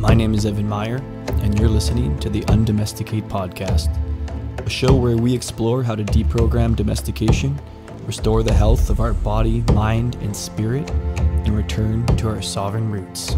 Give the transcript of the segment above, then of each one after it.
My name is Evan Meyer, and you're listening to the Undomesticate Podcast, a show where we explore how to deprogram domestication, restore the health of our body, mind, and spirit, and return to our sovereign roots.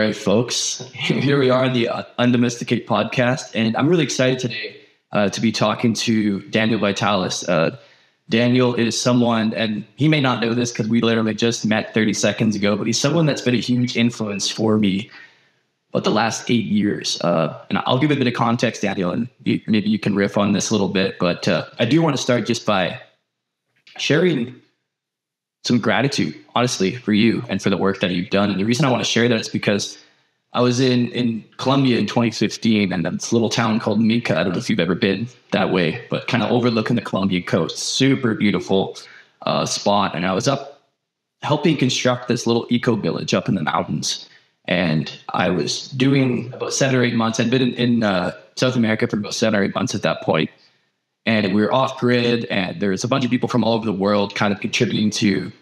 Right, folks. Here we are on the uh, Undomesticate podcast, and I'm really excited today uh, to be talking to Daniel Vitalis. Uh, Daniel is someone, and he may not know this because we literally just met 30 seconds ago, but he's someone that's been a huge influence for me about the last eight years. Uh, and I'll give a bit of context, Daniel, and maybe you can riff on this a little bit. But uh, I do want to start just by sharing some gratitude, honestly, for you and for the work that you've done. And the reason I want to share that is because I was in in Colombia in 2015, and this little town called Minca. I don't know if you've ever been that way, but kind of overlooking the Colombian coast, super beautiful uh, spot. And I was up helping construct this little eco village up in the mountains. And I was doing about seven or eight months. I'd been in, in uh, South America for about seven or eight months at that point and we were off grid and there's a bunch of people from all over the world kind of contributing to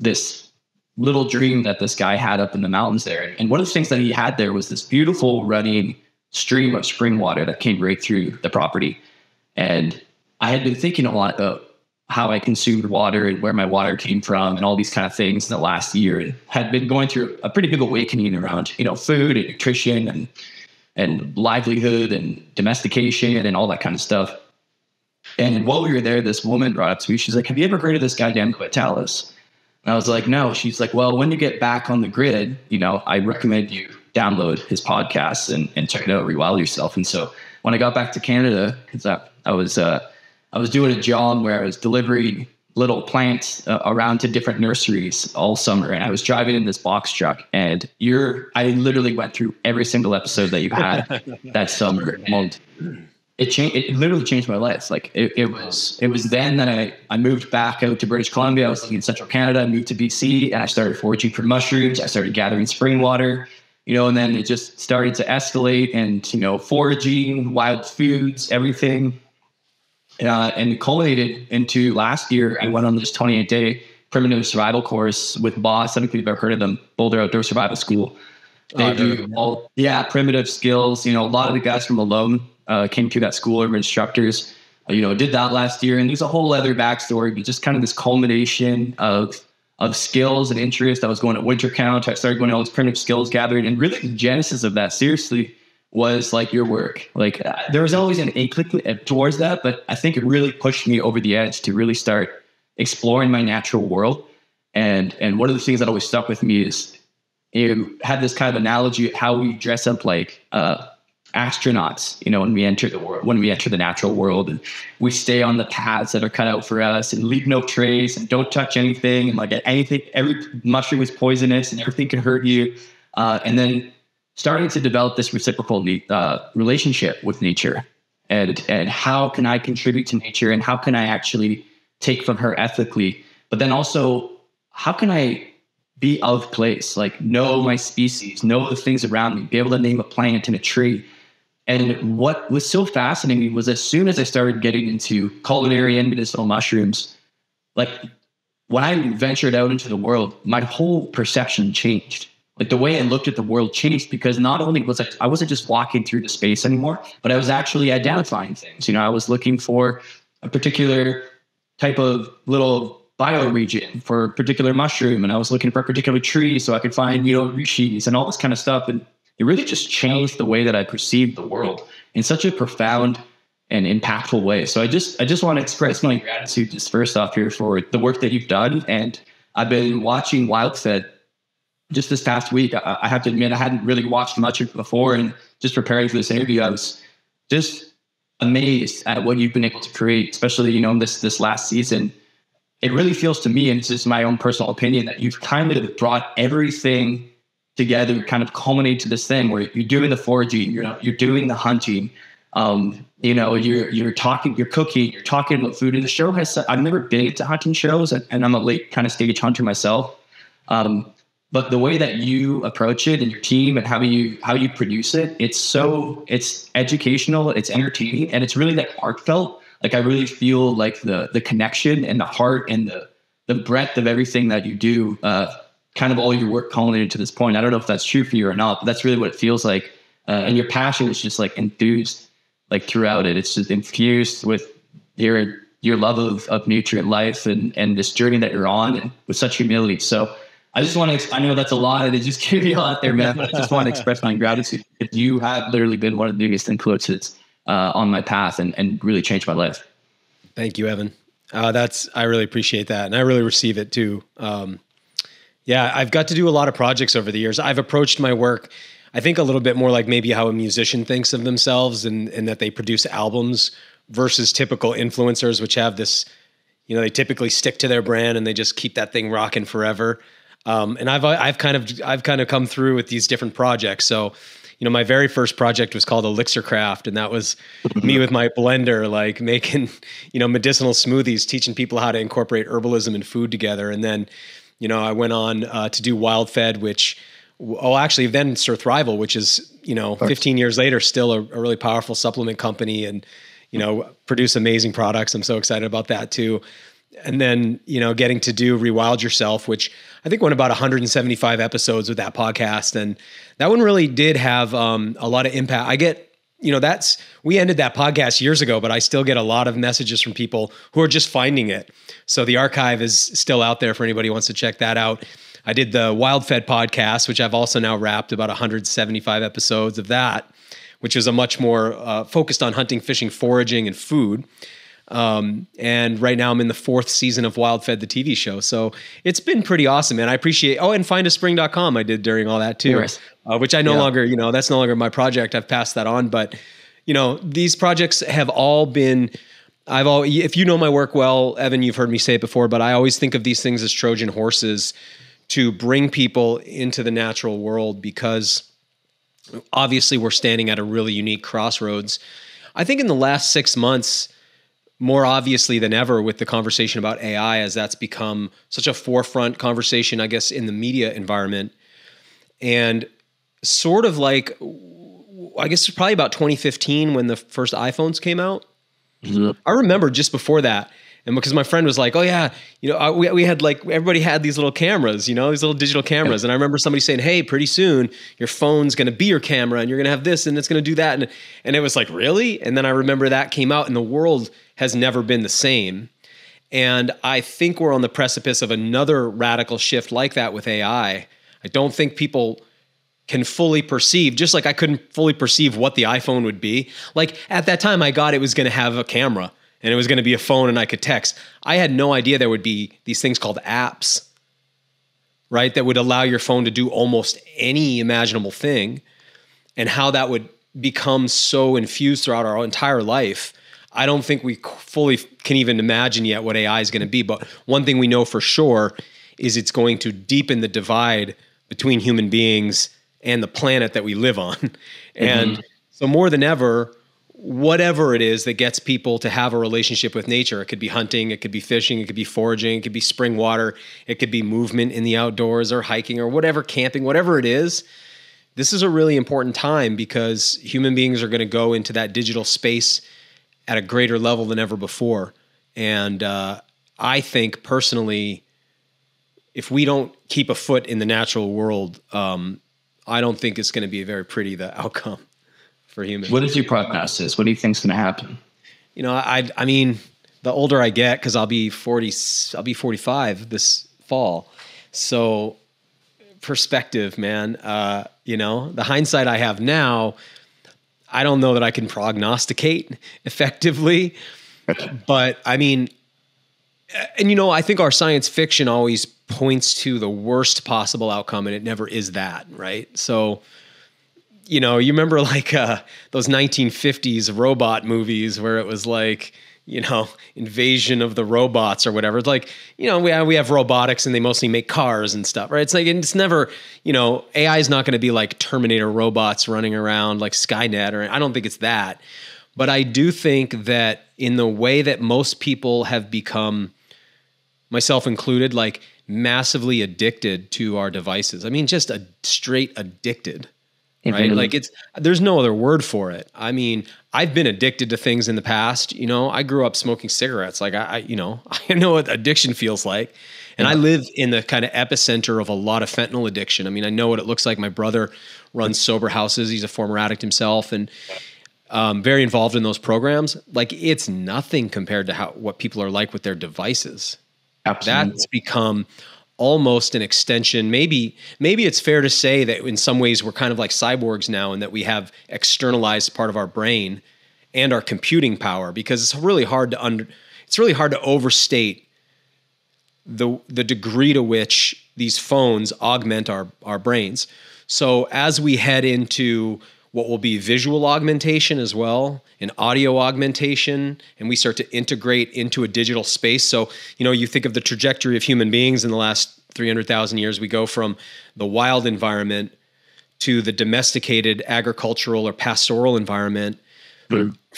this little dream that this guy had up in the mountains there. And one of the things that he had there was this beautiful running stream of spring water that came right through the property. And i had been thinking a lot about how i consumed water and where my water came from and all these kind of things in the last year. And had been going through a pretty big awakening around you know food and nutrition and and livelihood and domestication and all that kind of stuff and while we were there, this woman brought up to me, she's like, Have you ever heard of this guy, Dan Vitalis? And I was like, No. She's like, Well, when you get back on the grid, you know, I recommend you download his podcast and, and check it out, rewild yourself. And so when I got back to Canada, because I, I was uh, I was doing a job where I was delivering little plants uh, around to different nurseries all summer and I was driving in this box truck and you're I literally went through every single episode that you had that summer and it changed. It literally changed my life. Like it, it, was, it was then that I, I moved back out to British Columbia. I was living in central Canada. I moved to BC and I started foraging for mushrooms. I started gathering spring water, you know, and then it just started to escalate and, you know, foraging, wild foods, everything. Uh, and it culminated into last year. I went on this 28 day primitive survival course with Boss. I don't if you've ever heard of them, Boulder Outdoor Survival School. They oh, do all, yeah, primitive skills. You know, a lot of the guys from Alone uh, came through that school of instructors. Uh, you know, did that last year, and there's a whole other backstory, but just kind of this culmination of of skills and interest. I was going to winter count. I started going to all this primitive skills gathering, and really the genesis of that, seriously, was like your work. Like uh, there was always an inkling towards that, but I think it really pushed me over the edge to really start exploring my natural world. And and one of the things that always stuck with me is you had this kind of analogy of how we dress up like uh, astronauts, you know, when we enter the world, when we enter the natural world and we stay on the paths that are cut out for us and leave no trace and don't touch anything and like anything, every mushroom is poisonous and everything can hurt you. Uh, and then starting to develop this reciprocal uh, relationship with nature and, and how can I contribute to nature and how can I actually take from her ethically, but then also how can I be of place, like know my species, know the things around me, be able to name a plant and a tree, and what was so fascinating was as soon as I started getting into culinary and medicinal mushrooms, like when I ventured out into the world, my whole perception changed. Like the way I looked at the world changed because not only was I, I wasn't just walking through the space anymore, but I was actually identifying things. You know, I was looking for a particular type of little bioregion for a particular mushroom, and I was looking for a particular tree so I could find, you know, reishis and all this kind of stuff. And it really just changed the way that I perceived the world in such a profound and impactful way. So I just I just want to express my gratitude just first off here for the work that you've done. And I've been watching Wildfed just this past week. I, I have to admit I hadn't really watched much of it before, and just preparing for this interview, I was just amazed at what you've been able to create, especially you know this this last season. It really feels to me, and this is my own personal opinion, that you've kind of brought everything together kind of culminate to this thing where you're doing the foraging, you're you're doing the hunting, um, you know, you're you're talking, you're cooking, you're talking about food. And the show has I've never been to hunting shows, and, and I'm a late kind of stage hunter myself. Um, but the way that you approach it and your team and how you how you produce it, it's so it's educational, it's entertaining, and it's really like heartfelt. Like I really feel like the the connection and the heart and the the breadth of everything that you do, uh, kind of all your work culminated to this point. I don't know if that's true for you or not, but that's really what it feels like. Uh, and your passion is just like enthused, like throughout it. It's just infused with your your love of, of nutrient life and and this journey that you're on, and with such humility. So I just want to, I know that's a lot and it just gave you a lot there, man. But I just want to express my gratitude. You have literally been one of the biggest influences uh, on my path and, and really changed my life. Thank you, Evan. Uh, that's, I really appreciate that. And I really receive it too. Um, yeah, I've got to do a lot of projects over the years. I've approached my work, I think a little bit more like maybe how a musician thinks of themselves and, and that they produce albums versus typical influencers, which have this, you know, they typically stick to their brand and they just keep that thing rocking forever. Um, and I've I've kind of I've kind of come through with these different projects. So, you know, my very first project was called Elixir Craft, and that was me with my blender, like making you know medicinal smoothies, teaching people how to incorporate herbalism and food together. And then, you know, I went on uh, to do Wild Fed, which oh, actually then Surthrival, which is you know 15 years later still a, a really powerful supplement company, and you know produce amazing products. I'm so excited about that too. And then you know getting to do rewild yourself which i think went about 175 episodes with that podcast. And that one really did have um, a lot of impact. I get you know that's we ended that podcast years ago but i still get a lot of messages from people who are just finding it. So the archive is still out there for anybody who wants to check that out. I did the wild fed podcast which i've also now wrapped about 175 episodes of that which is a much more uh, focused on hunting fishing foraging and food um, and right now I'm in the fourth season of Wild Fed, the TV show. So it's been pretty awesome, and I appreciate. Oh, and findaspring.com I did during all that too, uh, which I no yeah. longer, you know, that's no longer my project. I've passed that on, but you know, these projects have all been. I've all, if you know my work well, Evan, you've heard me say it before, but I always think of these things as Trojan horses to bring people into the natural world because obviously we're standing at a really unique crossroads. I think in the last six months, more obviously than ever with the conversation about AI, as that's become such a forefront conversation, I guess, in the media environment. And sort of like, I guess it's probably about 2015 when the first iPhones came out. Mm-hmm. I remember just before that, and because my friend was like, "Oh yeah, you know, I, we we had like everybody had these little cameras, you know, these little digital cameras." And I remember somebody saying, "Hey, pretty soon your phone's going to be your camera, and you're going to have this, and it's going to do that." And and it was like, "Really?" And then I remember that came out, and the world has never been the same. And I think we're on the precipice of another radical shift like that with AI. I don't think people can fully perceive, just like I couldn't fully perceive what the iPhone would be. Like at that time, I got it was going to have a camera and it was going to be a phone and I could text. I had no idea there would be these things called apps, right? That would allow your phone to do almost any imaginable thing and how that would become so infused throughout our entire life. I don't think we fully can even imagine yet what AI is going to be. But one thing we know for sure is it's going to deepen the divide between human beings and the planet that we live on. And mm-hmm. so, more than ever, whatever it is that gets people to have a relationship with nature. It could be hunting, it could be fishing, it could be foraging, it could be spring water, it could be movement in the outdoors or hiking or whatever, camping, whatever it is. This is a really important time because human beings are going to go into that digital space at a greater level than ever before. And uh, I think personally, if we don't keep a foot in the natural world, um, I don't think it's going to be a very pretty the outcome for humans. What is your prognosis? What do you think's going to happen? You know, I I mean, the older I get, because I'll be forty, I'll be forty five this fall. So, perspective, man. Uh, you know, the hindsight I have now, I don't know that I can prognosticate effectively. but I mean, and you know, I think our science fiction always points to the worst possible outcome, and it never is that, right? So you know, you remember like uh, those 1950s robot movies where it was like, you know, invasion of the robots or whatever. It's like, you know, we have, we have robotics and they mostly make cars and stuff, right? It's like, it's never, you know, AI is not going to be like Terminator robots running around like Skynet, or I don't think it's that. But I do think that in the way that most people have become, myself included, like massively addicted to our devices. I mean, just a straight addicted. Right? Like it's there's no other word for it. I mean, I've been addicted to things in the past. You know, I grew up smoking cigarettes. Like I, I you know, I know what addiction feels like. And I live in the kind of epicenter of a lot of fentanyl addiction. I mean, I know what it looks like. My brother runs sober houses. He's a former addict himself and um, very involved in those programs. Like it's nothing compared to how what people are like with their devices Absolutely. that's become almost an extension. Maybe maybe it's fair to say that in some ways we're kind of like cyborgs now and that we have externalized part of our brain and our computing power because it's really hard to under it's really hard to overstate the the degree to which these phones augment our our brains. So as we head into what will be visual augmentation as well and audio augmentation and we start to integrate into a digital space. So you know you think of the trajectory of human beings in the last 300,000 years. We go from the wild environment to the domesticated agricultural or pastoral environment.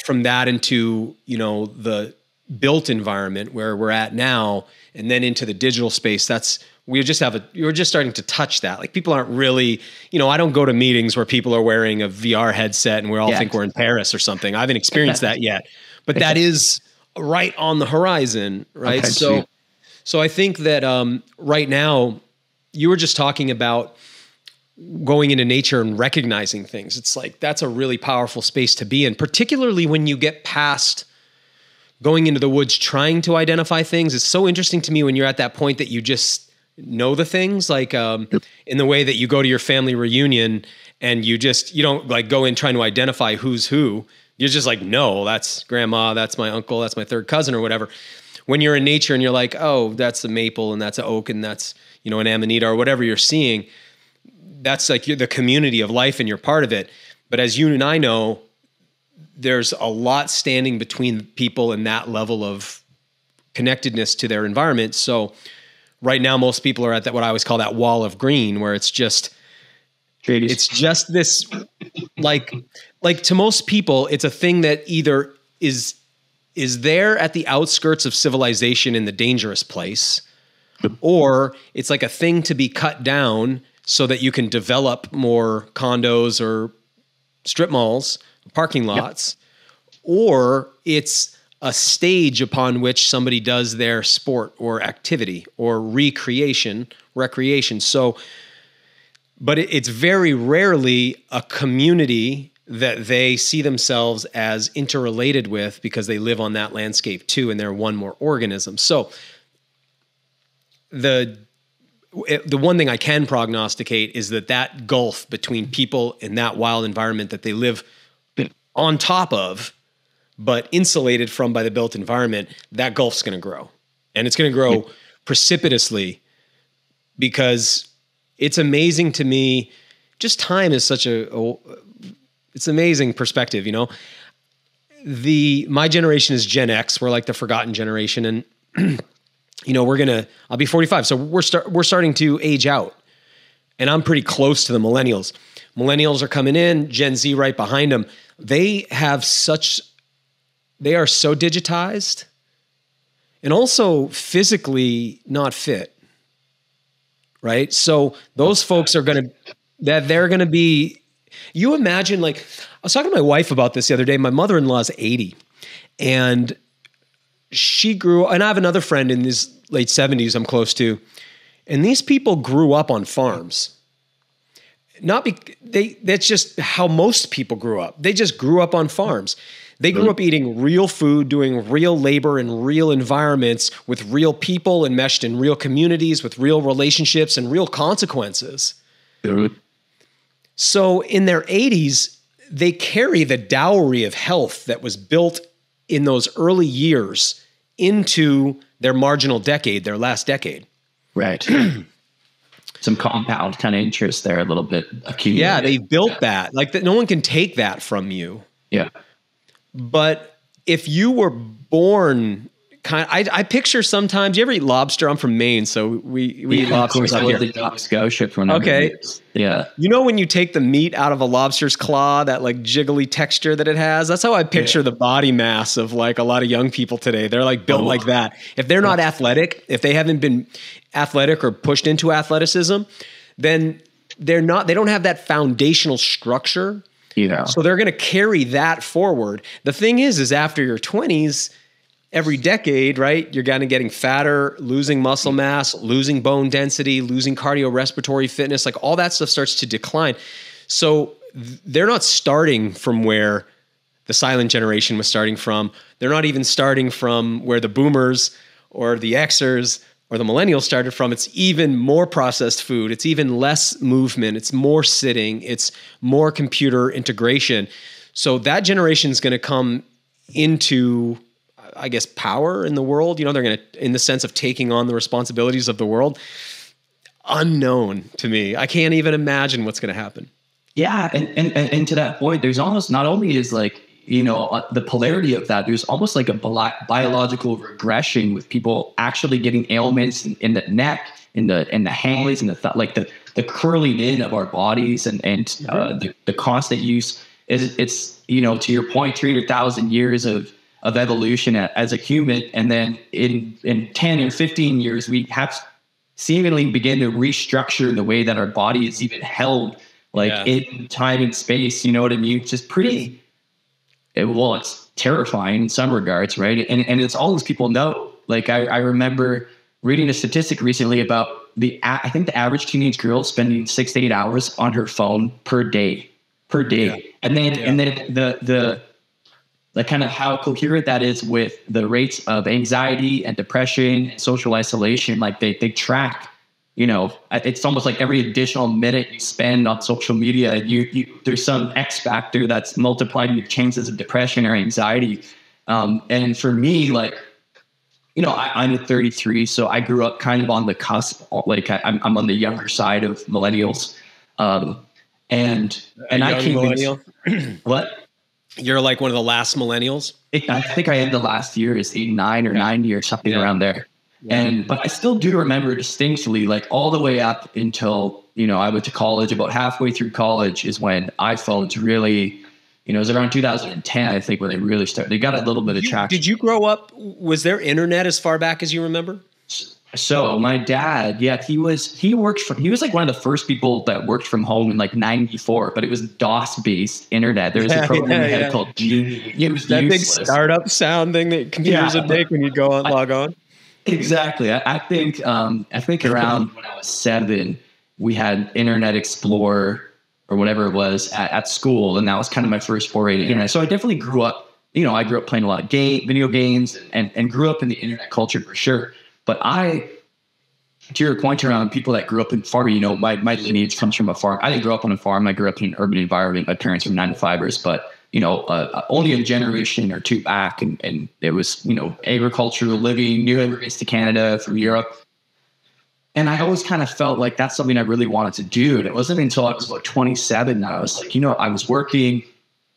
From that into you know the built environment where we're at now and then into the digital space. That's we just have a you're just starting to touch that. Like people aren't really you know i don't go to meetings where people are wearing a vr headset and we all Yeah. think we're in paris or something. I haven't experienced that yet. But that is right on the horizon right? Okay, so sweet. so i think that um, right now you were just talking about going into nature and recognizing things. It's like that's a really powerful space to be in particularly when you get past going into the woods trying to identify things. It's so interesting to me when you're at that point that you just know the things? Like um, in the way that you go to your family reunion and you just you don't like go in trying to identify who's who. You're just like no that's grandma that's my uncle that's my third cousin or whatever. When you're in nature and you're like oh that's a maple and that's an oak and that's you know an amanita or whatever you're seeing that's like you're the community of life and you're part of it. But as you and i know there's a lot standing between people and that level of connectedness to their environment. So right now, most people are at that what I always call that wall of green, where it's just it's just this like like to most people, it's a thing that either is is there at the outskirts of civilization in the dangerous place, or it's like a thing to be cut down so that you can develop more condos or strip malls, parking lots, or it's a stage upon which somebody does their sport or activity or recreation, recreation. So, but it, it's very rarely a community that they see themselves as interrelated with because they live on that landscape too and they're one more organism. So, the the one thing I can prognosticate is that that gulf between people in that wild environment that they live on top of, but insulated from by the built environment, that gulf's going to grow, and it's going to grow precipitously because it's amazing to me. Just time is such a, a it's amazing perspective, you know. The my generation is Gen X. We're like the forgotten generation, and you know we're gonna i'll be 45 so we're start we're starting to age out and i'm pretty close to the millennials millennials are coming in gen z right behind them they have such they are so digitized and also physically not fit right? So those folks are going to that they're going to be you imagine like i was talking to my wife about this the other day. My mother-in-law's 80 and she grew and i have another friend in his late 70s i'm close to and these people grew up on farms. Not be they that's just how most people grew up. They just grew up on farms they grew mm-hmm. up eating real food doing real labor in real environments with real people enmeshed in real communities with real relationships and real consequences mm-hmm. so in their 80s, they carry the dowry of health that was built in those early years into their marginal decade, their last decade. right. Some compound kind of interest there, a little bit accumulated. Yeah, they built that. Like that no one can take that from you. yeah. But if you were born kind. I, I picture sometimes. You ever eat lobster? I'm from Maine, so we we eat lobsters lived here. Nova Scotia for a number of Okay. years. Yeah. You know when you take the meat out of a lobster's claw, that like jiggly texture that it has? That's how I picture the body mass of like a lot of young people today. They're like built Oh. like that. If they're not athletic, if they haven't been athletic or pushed into athleticism, then they're not they don't have that foundational structure. Yeah. So they're going to carry that forward. The thing is is after your 20s, every decade, right? You're kind of getting fatter, losing muscle mass, losing bone density, losing cardiorespiratory fitness, like all that stuff starts to decline. So th- they're not starting from where the silent generation was starting from. They're not even starting from where the boomers or the Xers or the millennials started from. It's even more processed food. It's even less movement. It's more sitting. It's more computer integration. So that generation is going to come into I guess power in the world. You know, they're going to in the sense of taking on the responsibilities of the world. Unknown to me. I can't even imagine what's going to happen. Yeah, and and and to that point, there's almost not only is like you know uh, the polarity of that. There's almost like a bi- biological regression with people actually getting ailments in, in the neck, in the in the hands, and the th- like the the curling in of our bodies, and and uh, the the constant use is it's you know to your point, three hundred thousand years of of evolution as a human, and then in in ten or fifteen years we have seemingly begin to restructure the way that our body is even held like Yeah. in time and space you know what i mean just pretty it, well it's terrifying in some regards right? And, and it's all these people know. Like I, I remember reading a statistic recently about the I think the average teenage girl spending six to eight hours on her phone per day per day. And then and then the the like kind of how coherent that is with the rates of anxiety and depression and social isolation like they they track you know it's almost like every additional minute you spend on social media you, you there's some x factor that's multiplying your chances of depression or anxiety um, and for me like you know I, i'm 33 so i grew up kind of on the cusp like I, I'm, I'm on the younger side of millennials um, and and i came millennial. into, what You're like one of the last millennials. it, I think I am the last year is 89 or 90 or something Yeah. around there. And but I still do remember distinctly, like all the way up until you know I went to college. About halfway through college is when iPhones really, you know, it was around 2010, I think, when they really started. They got a little bit of You- traction. did you grow up? Was there internet as far back as you remember? So my dad, yeah, he was he worked from he was like one of the first people that worked from home in like '94, but it was DOS based internet. There was a program yeah, had yeah. called Genie. It was That big startup sound thing that computers Yeah. would make when you go on log on. Exactly. I, I think um, I think around when I was seven, we had Internet Explorer or whatever it was at, at school, and that was kind of my first foray to internet. So I definitely grew up. You know, I grew up playing a lot of game, video games, and and grew up in the internet culture for sure. But I, to your point around people that grew up in farm, you know, my my lineage comes from a farm. I didn't grow up on a farm. I grew up in an urban environment. My parents were nine to fivers, but you know, uh, only a generation or two back, and, and it was, you know, agricultural living, new immigrants to Canada from Europe. And I always kind of felt like that's something I really wanted to do. And it wasn't until I was about 27 that I was like, you know, I was working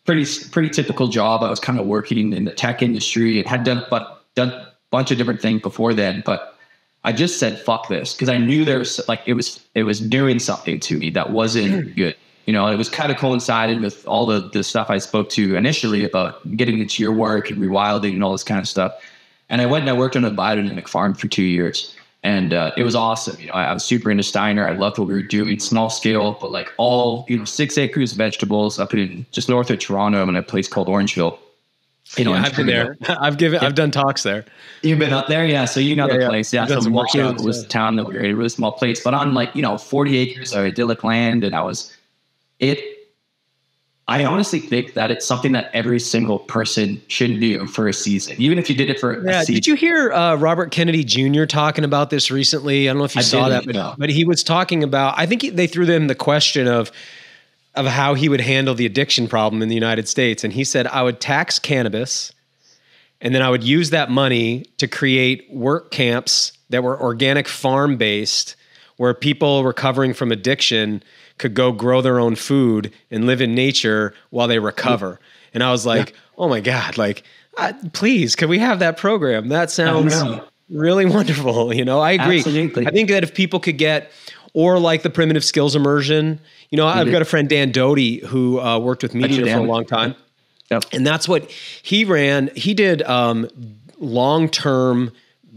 pretty pretty typical job. I was kind of working in the tech industry and had done but done a bunch of different things before then. But I just said fuck this because I knew there was like it was it was doing something to me that wasn't good. You know, it was kind of coincided with all the the stuff I spoke to initially about getting into your work and rewilding and all this kind of stuff. And I went and I worked on a biodynamic farm for two years. And uh, it was awesome. You know, I, I was super into Steiner. I loved what we were doing, small scale, but like all, you know, six acres of vegetables up in just north of Toronto in a place called Orangeville. You know, Yeah, I've been there. I've given. I've done talks there. You've been up there, yeah. So you know Yeah, the place, yeah. So was yeah. the town that we were in, a really small place, but on like you know forty acres of idyllic land, and I was it. I honestly think that it's something that every single person should do for a season, even if you did it for Yeah. a season. Did you hear uh, Robert Kennedy Jr. talking about this recently? I don't know if you I saw that, but, but he was talking about. I think he- they threw them the question of of how he would handle the addiction problem in the United States, and he said, "I would tax cannabis, and then I would use that money to create work camps that were organic farm based, where people recovering from addiction could go grow their own food and live in nature while they recover." And I was like, "Oh my god!" Like Uh, please, can we have that program? That sounds really wonderful. You know, I agree. Absolutely. I think that if people could get, or like the primitive skills immersion, you know, I've got a friend, Dan Doty, who uh, worked with MeatEater for a long time. Yep. And that's what he ran. He did um, long term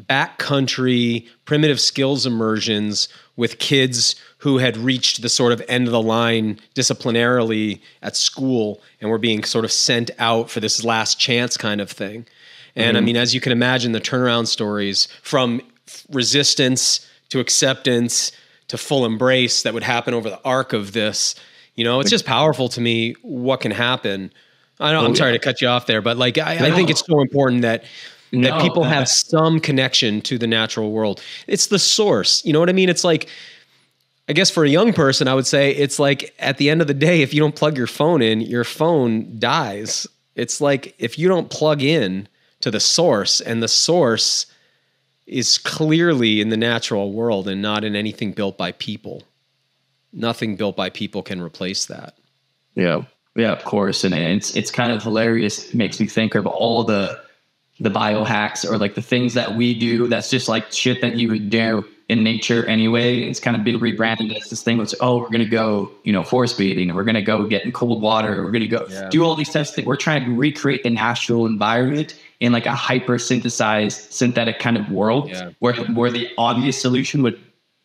backcountry primitive skills immersions with kids who had reached the sort of end of the line disciplinarily at school and were being sort of sent out for this last chance kind of thing. And I mm-hmm. mean, as you can imagine, the turnaround stories from resistance to acceptance to full embrace that would happen over the arc of this, you know, it's just powerful to me what can happen. I know I'm oh, sorry to cut you off there, but like I, I think it's so important that that people have some connection to the natural world. It's the source. You know what I mean? It's like I guess for a young person, I would say it's like at the end of the day, if you don't plug your phone in, your phone dies. It's like if you don't plug in to the source, and the source is clearly in the natural world and not in anything built by people. Nothing built by people can replace that. Yeah, yeah, of course, and it's it's kind of hilarious. It makes me think of all the the biohacks or like the things that we do. That's just like shit that you would do in nature anyway. It's kind of been rebranded as this thing. That's oh, we're gonna go, you know, forest bathing, we're gonna go get in cold water. We're gonna go do all these types of things. We're trying to recreate the natural environment in like a hyper synthesized synthetic kind of world Yeah. where where the obvious solution would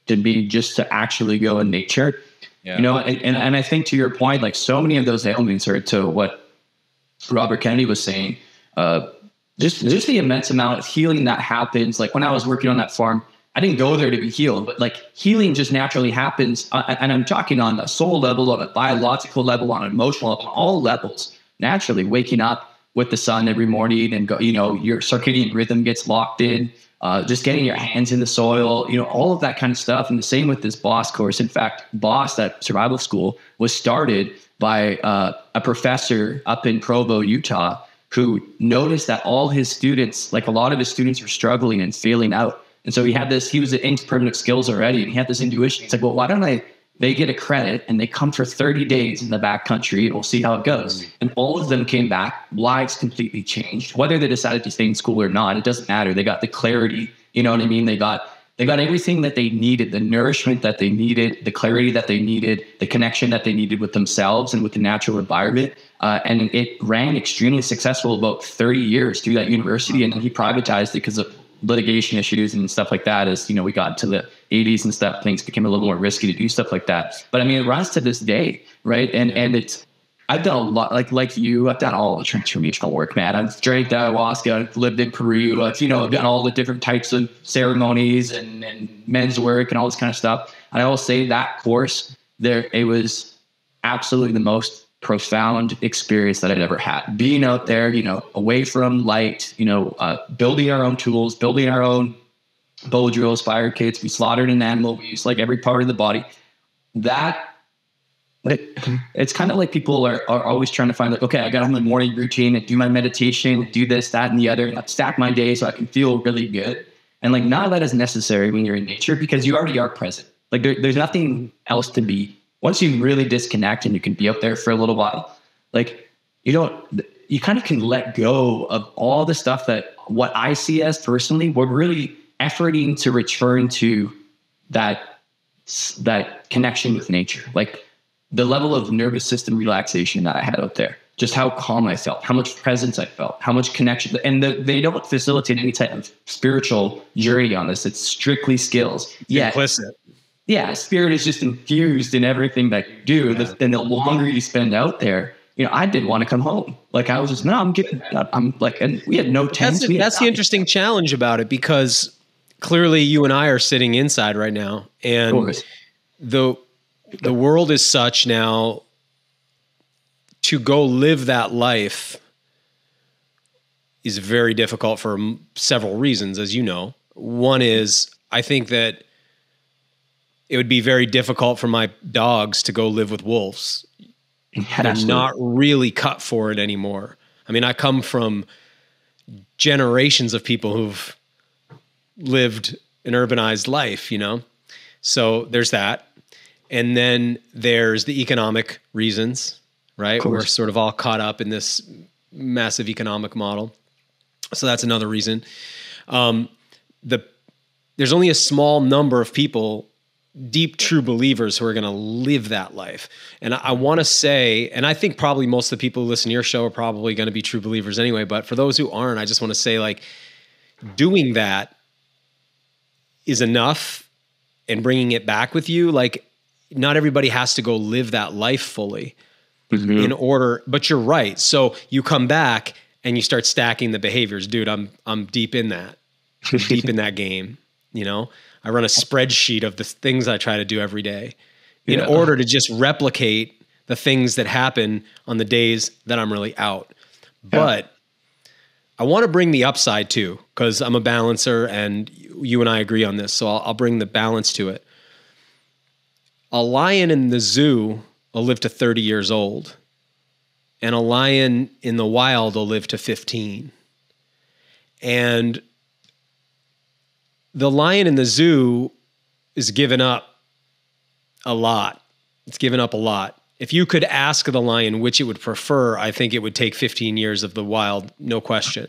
to be just to actually go in nature. You know, and, and, and I think to your point, like so many of those ailments are to what Robert Kennedy was saying, uh, just just the immense amount of healing that happens. Like when I was working on that farm, I didn't go there to be healed, but like healing just naturally happens. Uh, and I'm talking on a soul level, on a biological level, on an emotional on all levels. Naturally, waking up with the sun every morning and go, you know, your circadian rhythm gets locked in. Uh, just getting your hands in the soil, you know, all of that kind of stuff. And the same with this boss course. In fact, boss that survival school was started by uh, a professor up in Provo, Utah, who noticed that all his students, like a lot of his students, were struggling and failing out. And so he had this, he was into primitive skills already, and he had this intuition. He's like, well, why don't I? They get a credit and they come for 30 days in the back country we'll see how it goes. Mm. And all of them came back, lives completely changed. Whether they decided to stay in school or not, it doesn't matter. They got the clarity, you know what I mean? They got they got everything that they needed, the nourishment that they needed, the clarity that they needed, the connection that they needed with themselves and with the natural environment. Uh, and it ran extremely successful about 30 years through that university. And then he privatized it because of litigation issues and stuff like that. As you know, we got to the 80s and stuff, things became a little more risky to do stuff like that. But I mean, it runs to this day, right? And and it's I've done a lot, like like you. I've done all the transformational work, man. I've drank ayahuasca. I've lived in Peru. I've you know I've done all the different types of ceremonies and, and men's work and all this kind of stuff. And I will say that course there, it was absolutely the most profound experience that I'd ever had. Being out there, you know, away from light, you know, uh, building our own tools, building our own bow drills, fire kits. We slaughtered an animal. We used like every part of the body. That it, it's kind of like people are, are always trying to find like, okay, I got on my morning routine and do my meditation, do this, that, and the other, and stack my day so I can feel really good. And like none of that is necessary when you're in nature because you already are present. Like there, there's nothing else to be. Once you really disconnect and you can be up there for a little while, like you don't, you kind of can let go of all the stuff that what I see as personally, we're really efforting to return to that that connection with nature. Like the level of nervous system relaxation that I had out there, just how calm I felt, how much presence I felt, how much connection. And the, they don't facilitate any type of spiritual journey on this. It's strictly skills. Yeah, Implicit. yeah, spirit is just infused in everything that you do. The, and the longer you spend out there, you know, I didn't want to come home. Like I was just, no, I'm getting, I'm like, and we had no tents. That's, we that's the interesting challenge about it because clearly you and I are sitting inside right now, and the the world is such now to go live that life is very difficult for m- several reasons, as you know. One is I think that it would be very difficult for my dogs to go live with wolves Yeah, they're absolutely. not really cut for it anymore. I mean, I come from generations of people who've lived an urbanized life, you know? So there's that. And then there's the economic reasons, right? We're sort of all caught up in this massive economic model. So that's another reason. Um, the there's only a small number of people, deep true believers, who are going to live that life. And I, I want to say, and I think probably most of the people who listen to your show are probably going to be true believers anyway. But for those who aren't, I just want to say, like, doing that is enough, and bringing it back with you, like, not everybody has to go live that life fully Mm-hmm. in order but you're right. So you come back and you start stacking the behaviors. Dude i'm i'm deep in that. Deep in that game you know? I run a spreadsheet of the things i try to do every day in Yeah. order to just replicate the things that happen on the days that i'm really out. But i want to bring the upside too because i'm a balancer and you and i agree on this so I'll, I'll bring the balance to it a lion in the zoo will live to 30 years old and a lion in the wild will live to 15 and the lion in the zoo is given up a lot. It's given up a lot. If you could ask the lion which it would prefer i think it would take 15 years of the wild no question.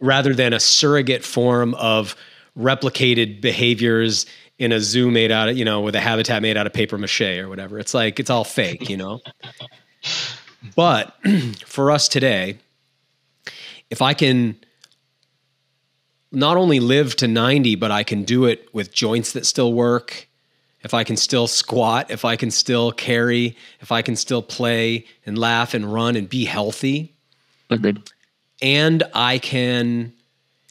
Rather than a surrogate form of replicated behaviors in a zoo made out of, you know, with a habitat made out of paper mache or whatever. It's like, it's all fake, you know? but for us today, if I can not only live to 90, but I can do it with joints that still work, if I can still squat, if I can still carry, if I can still play and laugh and run and be healthy, they, and I can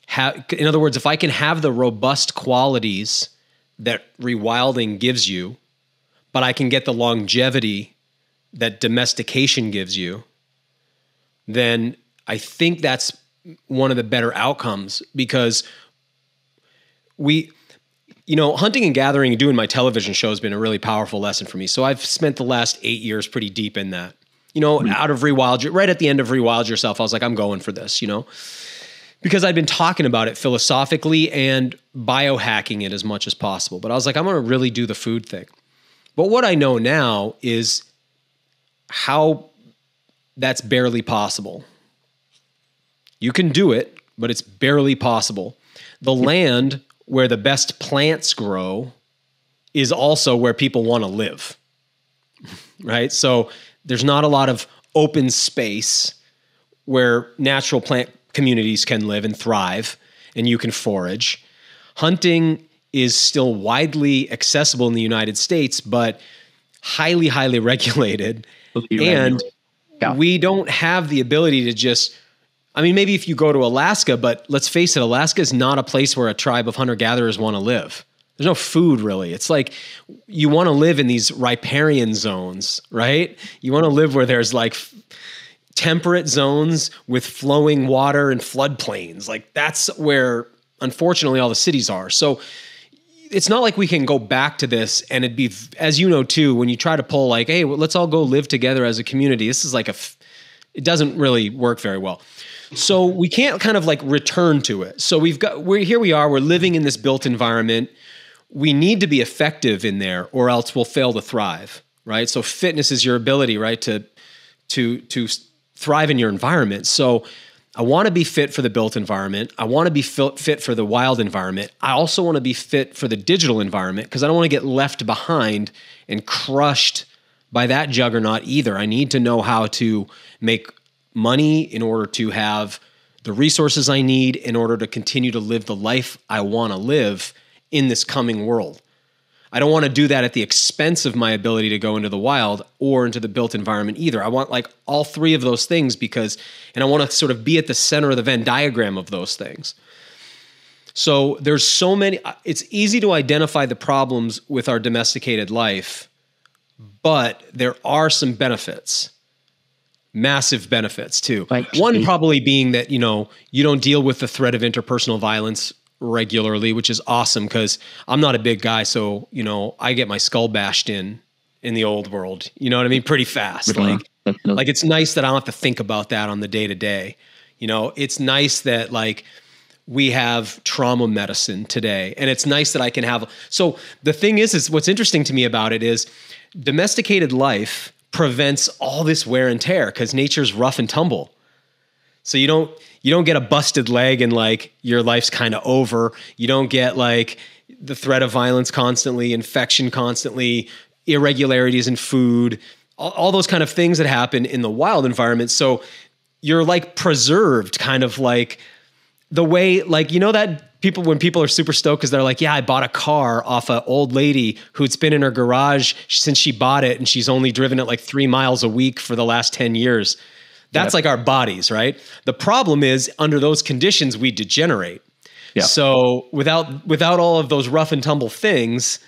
have, in other words, if I can have the robust qualities that rewilding gives you, but I can get the longevity that domestication gives you, then I think that's one of the better outcomes because we, you know, hunting and gathering and doing my television show has been a really powerful lesson for me. So I've spent the last eight years pretty deep in that. You know, hmm. out of rewild, right at the end of rewild yourself, I was like, I'm going for this. You know, because I'd been talking about it philosophically and biohacking it as much as possible. But I was like, I'm going to really do the food thing. But what I know now is how that's barely possible. You can do it, but it's barely possible. The land where the best plants grow is also where people want to live. Right? So there's not a lot of open space where natural plant communities can live and thrive and you can forage. Hunting is still widely accessible in the United States, but highly, highly regulated. And Yeah. we don't have the ability to just, I mean, maybe if you go to Alaska, but let's face it, Alaska is not a place where a tribe of hunter gatherers want to live. There's no food really. It's like you want to live in these riparian zones, right? You want to live where there's like temperate zones with flowing water and floodplains. Like that's where unfortunately all the cities are. So it's not like we can go back to this and it'd be as you know too when you try to pull like hey well, let's all go live together as a community. This is like a it doesn't really work very well. So we can't kind of like return to it. So we've got we're here we are we're living in this built environment. We need to be effective in there or else we'll fail to thrive right? So fitness is your ability right to to to thrive in your environment. So i want to be fit for the built environment. I want to be fit, for the wild environment. I also want to be fit for the digital environment because i don't want to get left behind and crushed by that juggernaut either. I need to know how to make money in order to have the resources i need in order to continue to live the life i want to live in this coming world I don't want to do that at the expense of my ability to go into the wild or into the built environment either. I want like all three of those things because, and I want to sort of be at the center of the Venn diagram of those things. So there's so many, uh, it's easy to identify the problems with our domesticated life, but there are some benefits. Massive benefits too. Like- One probably being that, you know, you don't deal with the threat of interpersonal violence regularly, which is awesome because I'm not a big guy, so you know I get my skull bashed in in the old world. You know what I mean? Pretty fast. Like, like it's nice that I don't have to think about that on the day to day. You know, it's nice that like we have trauma medicine today, and it's nice that I can have. So the thing is, is what's interesting to me about it is domesticated life prevents all this wear and tear because nature's rough and tumble. So you don't you don't get a busted leg and like your life's kind of over. You don't get like the threat of violence constantly, infection constantly, irregularities in food, all, all those kind of things that happen in the wild environment. So you're like preserved, kind of like the way, like, you know, that people, when people are super stoked because they're like, yeah, I bought a car off an old lady who's been in her garage since she bought it and she's only driven it like three miles a week for the last 10 years. That's yep. like our bodies, right? The problem is under those conditions, we degenerate. Yeah. So without without all of those rough and tumble things,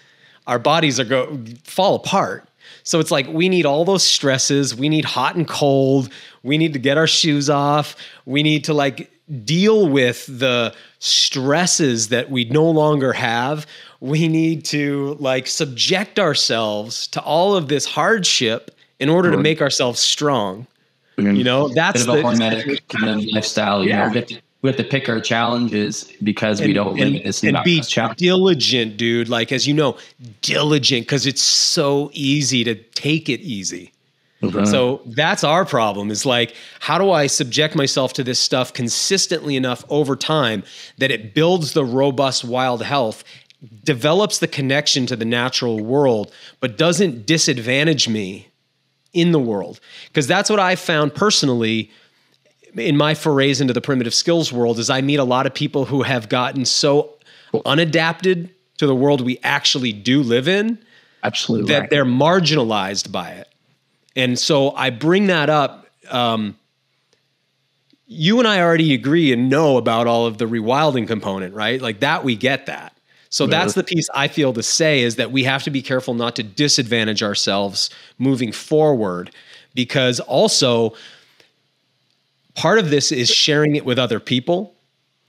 our bodies are go fall apart. So it's like we need all those stresses. We need hot and cold. We need to get our shoes off. We need to like deal with the stresses that we no longer have. We need to like subject ourselves to all of this hardship in order to make ourselves strong. You know, that's bit of a hormetic kind of lifestyle. You yeah. know, we have, to, we have to pick our challenges because and, we don't and, limit this and be diligent, dude. Like as you know, diligent because it's so easy to take it easy. Mm-hmm. So that's our problem is like, how do I subject myself to this stuff consistently enough over time that it builds the robust wild health, develops the connection to the natural world, but doesn't disadvantage me in the world. Because that's what I found personally in my forays into the primitive skills world is I meet a lot of people who have gotten so unadapted to the world we actually do live in. Absolutely. That right. they're marginalized by it. And so I bring that up. Um, you and I already agree and know about all of the rewilding component, right? Like that, we get that. So that's the piece I feel to say is that we have to be careful not to disadvantage ourselves moving forward because also part of this is sharing it with other people.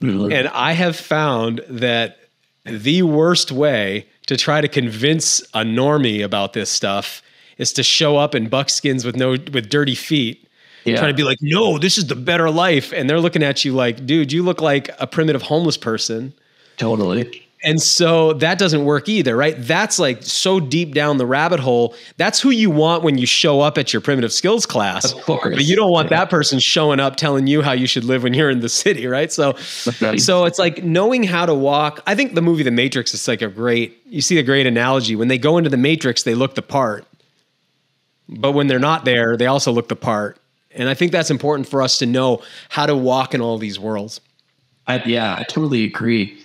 Mm-hmm. And I have found that the worst way to try to convince a normie about this stuff is to show up in buckskins with no with dirty feet yeah. trying to be like, no, this is the better life. And they're looking at you like, dude, you look like a primitive homeless person. Totally. And so that doesn't work either, right? That's like so deep down the rabbit hole. That's who you want when you show up at your primitive skills class. But you don't want yeah. that person showing up telling you how you should live when you're in the city, right? So so it's like knowing how to walk. I think the movie The Matrix is like a great you see a great analogy. When they go into the matrix, they look the part. But when they're not there, they also look the part. And I think that's important for us to know how to walk in all these worlds. I, yeah, I totally agree.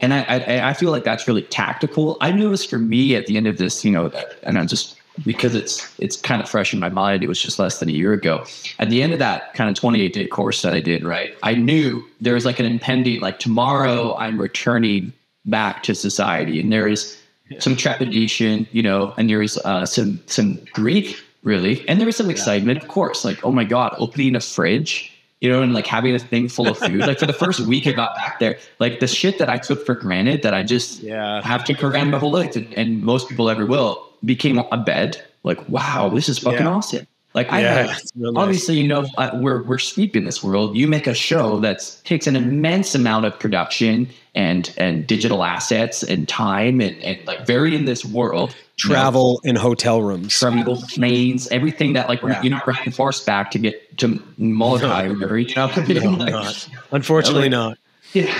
And I, I, I feel like that's really tactical. I noticed for me at the end of this, you know, and I'm just because it's it's kind of fresh in my mind. It was just less than a year ago. At the end of that kind of 28 day course that I did, right? I knew there was like an impending, like tomorrow I'm returning back to society, and there is some trepidation, you know, and there is uh, some some grief, really, and there was some excitement, of course. Like, oh my god, opening a fridge you know, and like having a thing full of food. like for the first week I got back there, like the shit that I took for granted that I just yeah. have to program my whole life, and, and, most people ever will, became a bed. Like, wow, this is fucking yeah. awesome. Like I yeah, have, obviously, you know, uh, we're we're steep in this world. You make a show that takes an immense amount of production and and digital assets and time and, and like very in this world. Travel you know, in hotel rooms, travel planes, everything that like yeah. you're not riding horseback to get to Molokai or whatever. You know, no, like, not. unfortunately, not. Yeah,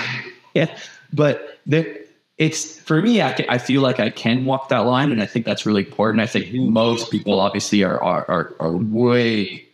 yeah, but there it's for me I, I feel like i can walk that line and i think that's really important i think mm-hmm. most people obviously are are are, are way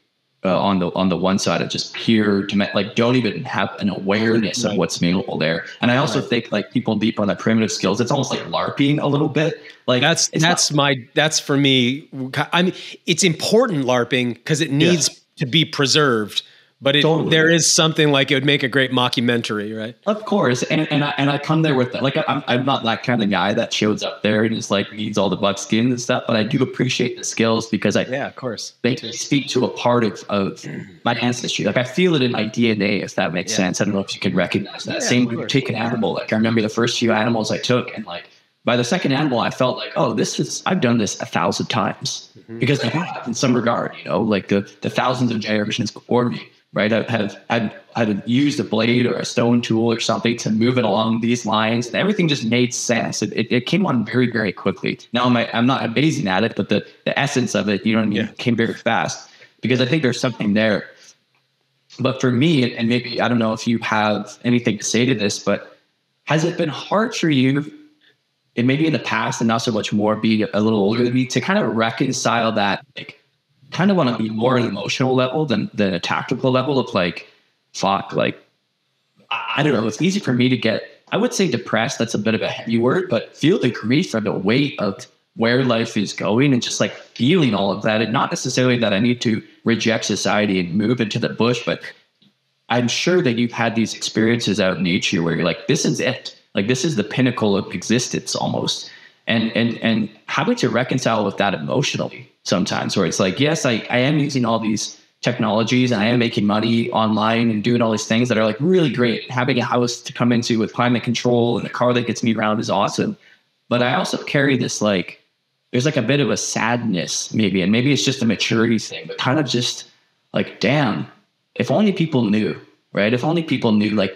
uh, on the on the one side of just pure like don't even have an awareness of what's available there. And i also think like people deep on that primitive skills it's almost like larping a little bit. Like that's that's not, my that's for me i mean it's important larping because it needs yeah. to be preserved but it, totally. there is something like it would make a great mockumentary, right? Of course, and and I, and I come there with that. Like I'm I'm not that kind of guy that shows up there and is like needs all the buckskin and stuff. But I do appreciate the skills because I yeah, of course they speak to a part of of my ancestry. Like I feel it in my DNA, if that makes yeah. sense. I don't know if you can recognize that. Yeah, Same when you take an animal. Like I remember the first few animals I took, and like by the second animal, I felt like, oh, this is I've done this a thousand times mm-hmm. because I have in some regard, you know, like the the thousands of generations before me right? I had had used a blade or a stone tool or something to move it along these lines, and everything just made sense. It, it, it came on very very quickly. Now I'm I'm not amazing at it, but the the essence of it, you know what I mean, yeah. came very fast because I think there's something there. but for me, and maybe I don't know if you have anything to say to this, but has it been hard for you, and maybe in the past and not so much more, being a little older than me, to kind of reconcile that, like, kind of want to be more an emotional level than than a tactical level of like, fuck, like, I, I don't know. It's easy for me to get. I would say depressed. That's a bit of a heavy word, but feel the grief or the weight of where life is going and just like feeling all of that. And not necessarily that I need to reject society and move into the bush, but I'm sure that you've had these experiences out in nature where you're like, this is it. Like this is the pinnacle of existence almost. And and and having to reconcile with that emotionally sometimes where it's like, yes, I, I am using all these technologies and I am making money online and doing all these things that are like really great. Having a house to come into with climate control and a car that gets me around is awesome. But I also carry this like there's like a bit of a sadness maybe and maybe it's just a maturity thing but kind of just like damn if only people knew right if only people knew like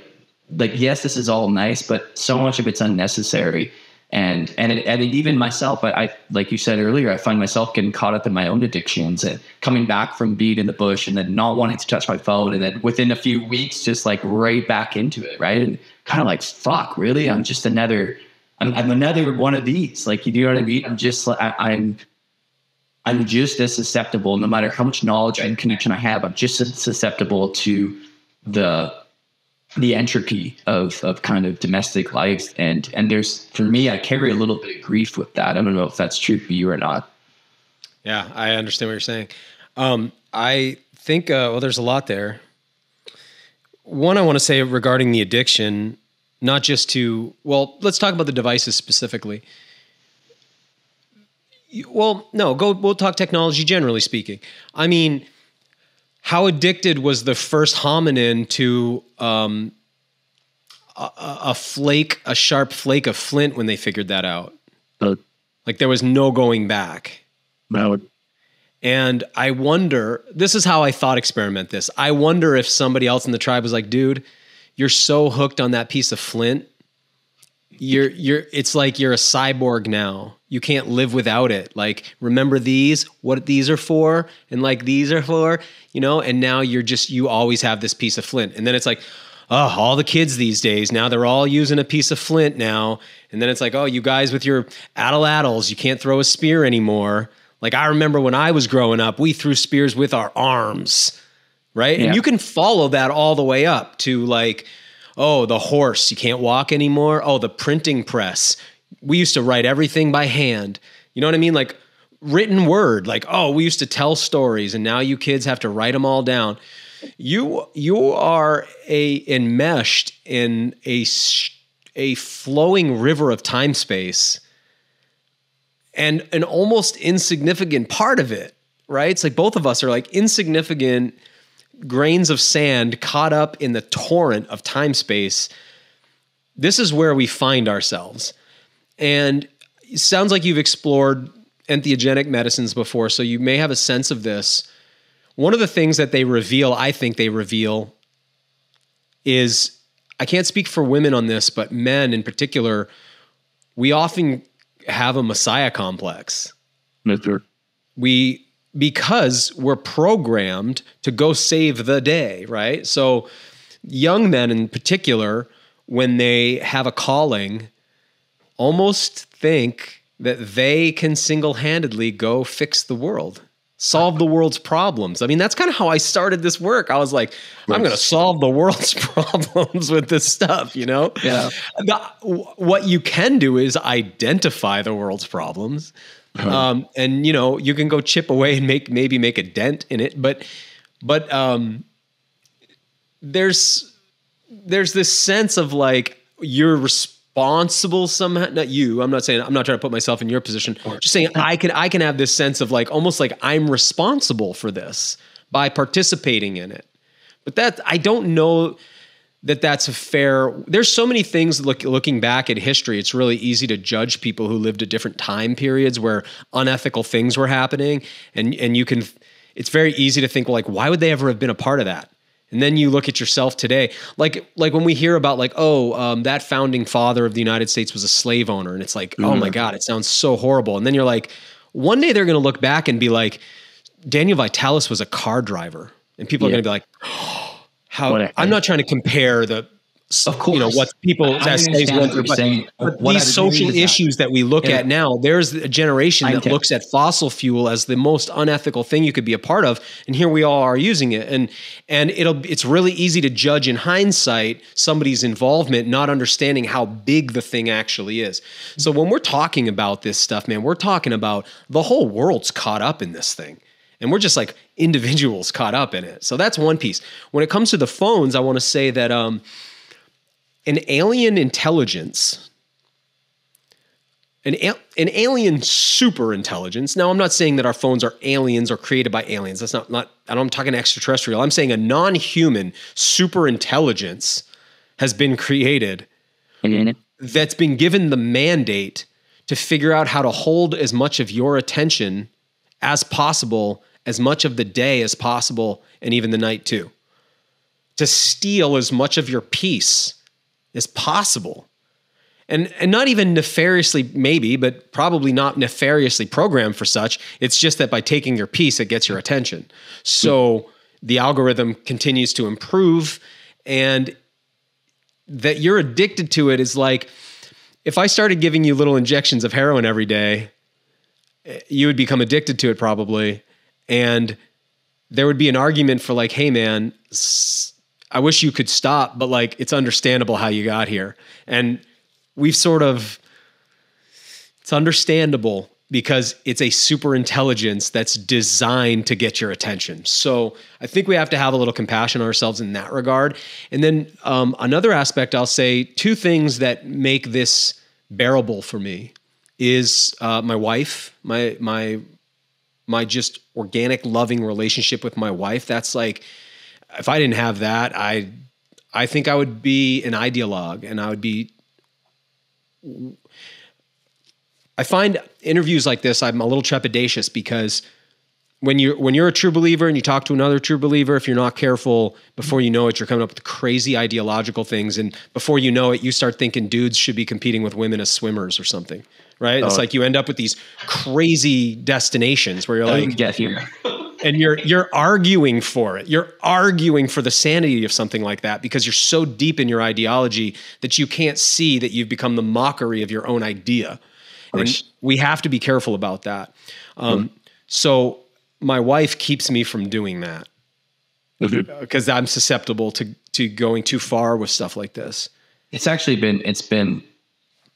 like yes this is all nice but so much of it's unnecessary and and it, and even myself I, I like you said earlier i find myself getting caught up in my own addictions and coming back from being in the bush and then not wanting to touch my phone and then within a few weeks just like right back into it right and kind of like fuck really i'm just another I'm, I'm another one of these. Like, you know what I mean? I'm just, I, I'm, I'm just as susceptible, no matter how much knowledge and connection I have. I'm just as susceptible to the the entropy of of kind of domestic life. And and there's for me, I carry a little bit of grief with that. I don't know if that's true for you or not. Yeah, I understand what you're saying. Um, I think uh, well, there's a lot there. One, I want to say regarding the addiction not just to well let's talk about the devices specifically well no go we'll talk technology generally speaking i mean how addicted was the first hominin to um, a, a, flake a sharp flake of flint when they figured that out? Uh, like there was no going back. No and i wonder this is how i thought experiment this. I wonder if somebody else in the tribe was like dude you're so hooked on that piece of flint. You're you're it's like you're a cyborg now you can't live without it like remember these what these are for and like these are for you know and now you're just you always have this piece of flint and then it's like oh all the kids these days now they're all using a piece of flint now and then it's like oh you guys with your atlatl you can't throw a spear anymore like i remember when i was growing up we threw spears with our arms right? Yeah. And you can follow that all the way up to like, oh, the horse, you can't walk anymore. Oh, the printing press. We used to write everything by hand. You know what I mean? Like written word, like, oh, we used to tell stories and now you kids have to write them all down. You you are a enmeshed in a a flowing river of time space and an almost insignificant part of it, right? It's like both of us are like insignificant grains of sand caught up in the torrent of time space. This is where we find ourselves. And it sounds like you've explored entheogenic medicines before, so you may have a sense of this. One of the things that they reveal, I think they reveal, is I can't speak for women on this, but men in particular, we often have a messiah complex. Mr. We because we're programmed to go save the day, right? So, young men in particular, when they have a calling, almost think that they can single handedly go fix the world, solve the world's problems. I mean, that's kind of how I started this work. I was like, I'm going to solve the world's problems with this stuff, you know? Yeah. The, what you can do is identify the world's problems um, and you know you can go chip away and make maybe make a dent in it, but but um, there's there's this sense of like you're responsible somehow. Not you. I'm not saying I'm not trying to put myself in your position. Just saying I can I can have this sense of like almost like I'm responsible for this by participating in it. But that I don't know that that's a fair there's so many things look, looking back at history it's really easy to judge people who lived at different time periods where unethical things were happening and and you can it's very easy to think well like why would they ever have been a part of that and then you look at yourself today like like when we hear about like oh um, that founding father of the united states was a slave owner and it's like mm-hmm. oh my mm-hmm. god it sounds so horrible and then you're like one day they're going to look back and be like daniel vitalis was a car driver and people yeah. are going to be like oh, how I'm not trying to compare the Of course. you know what people as what through, but, saying. but these social is that- issues that we look Yeah. at now there's a generation that looks at fossil fuel as the most unethical thing you could be a part of and here we all are using it and and it'll it's really easy to judge in hindsight somebody's involvement not understanding how big the thing actually is so when we're talking about this stuff man we're talking about the whole world's caught up in this thing and we're just like individuals caught up in it so that's one piece when it comes to the phones i want to say that um an alien intelligence, an, al- an alien super intelligence. Now, I'm not saying that our phones are aliens or created by aliens. That's not, not I'm talking extraterrestrial. I'm saying a non human super intelligence has been created that's been given the mandate to figure out how to hold as much of your attention as possible, as much of the day as possible, and even the night too. To steal as much of your peace as possible. And, and not even nefariously, maybe, but probably not nefariously programmed for such. It's just that by taking your peace, it gets your attention. So the algorithm continues to improve, and that you're addicted to it is like if I started giving you little injections of heroin every day, you would become addicted to it probably. And there would be an argument for like, hey man, I wish you could stop, but like it's understandable how you got here. And we've sort of it's understandable because it's a super intelligence that's designed to get your attention. So I think we have to have a little compassion on ourselves in that regard. And then um, another aspect, I'll say two things that make this bearable for me is uh, my wife, my my my just organic loving relationship with my wife. That's like if I didn't have that, I I think I would be an ideologue and I would be I find interviews like this I'm a little trepidatious because when you when you're a true believer and you talk to another true believer, if you're not careful, before you know it, you're coming up with crazy ideological things, and before you know it, you start thinking dudes should be competing with women as swimmers or something, right? It's Oh. like you end up with these crazy destinations where you're How like, get here? And you're you're arguing for it. You're arguing for the sanity of something like that because you're so deep in your ideology that you can't see that you've become the mockery of your own idea. And we have to be careful about that. Um, So my wife keeps me from doing that because I'm susceptible to to going too far with stuff like this. It's actually been it's been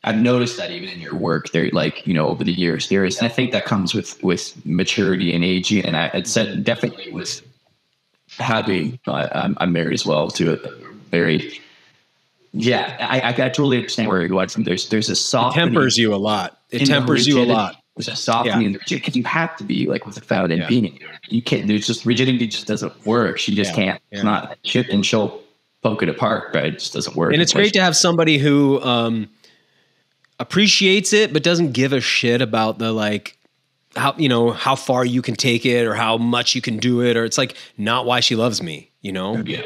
I've noticed that even in your work there like you know over the years there is and I think that comes with with maturity and aging and I it said definitely with having uh, I'm, I'm married as well to a married yeah I, I, I totally understand where you're going from there's there's a soft Tempers you a lot. It tempers you a lot. There's a softening in the rigidity because you have to be like with a feminine Yeah. being. You can't. There's just rigidity just doesn't work. She just Yeah. can't. It's Yeah. not shit, and she'll poke it apart, but it just doesn't work. And it's great to have somebody who um, appreciates it, but doesn't give a shit about the like how you know how far you can take it or how much you can do it, or it's like not why she loves me, you know. Yeah.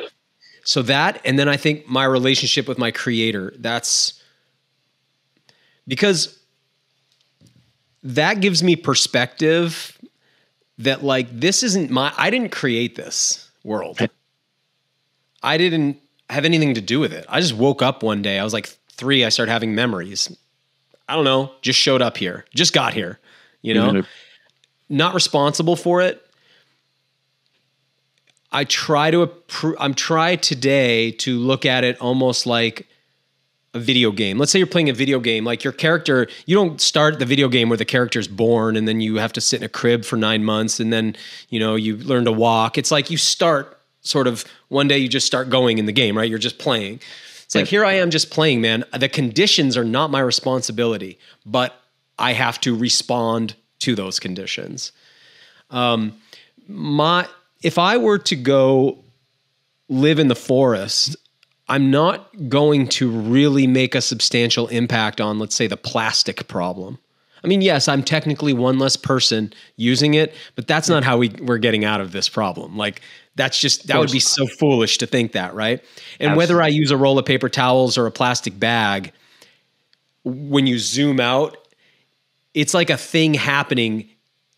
So that, and then I think my relationship with my creator, that's because that gives me perspective that like this isn't my I didn't create this world. I didn't have anything to do with it. I just woke up one day. I was like 3, I started having memories. I don't know, just showed up here. Just got here, you know? Mhm. Not responsible for it. I try to I'm try today to look at it almost like a video game. Let's say you're playing a video game, like your character, you don't start the video game where the character is born and then you have to sit in a crib for 9 months and then, you know, you learn to walk. It's like you start sort of one day you just start going in the game, right? You're just playing. It's like here I am just playing, man. The conditions are not my responsibility, but I have to respond to those conditions. Um, my if I were to go live in the forest, I'm not going to really make a substantial impact on, let's say, the plastic problem. I mean, yes, I'm technically one less person using it, but that's not how we, we're getting out of this problem. Like, that's just, that would be so foolish to think that, right? And whether I use a roll of paper towels or a plastic bag, when you zoom out, it's like a thing happening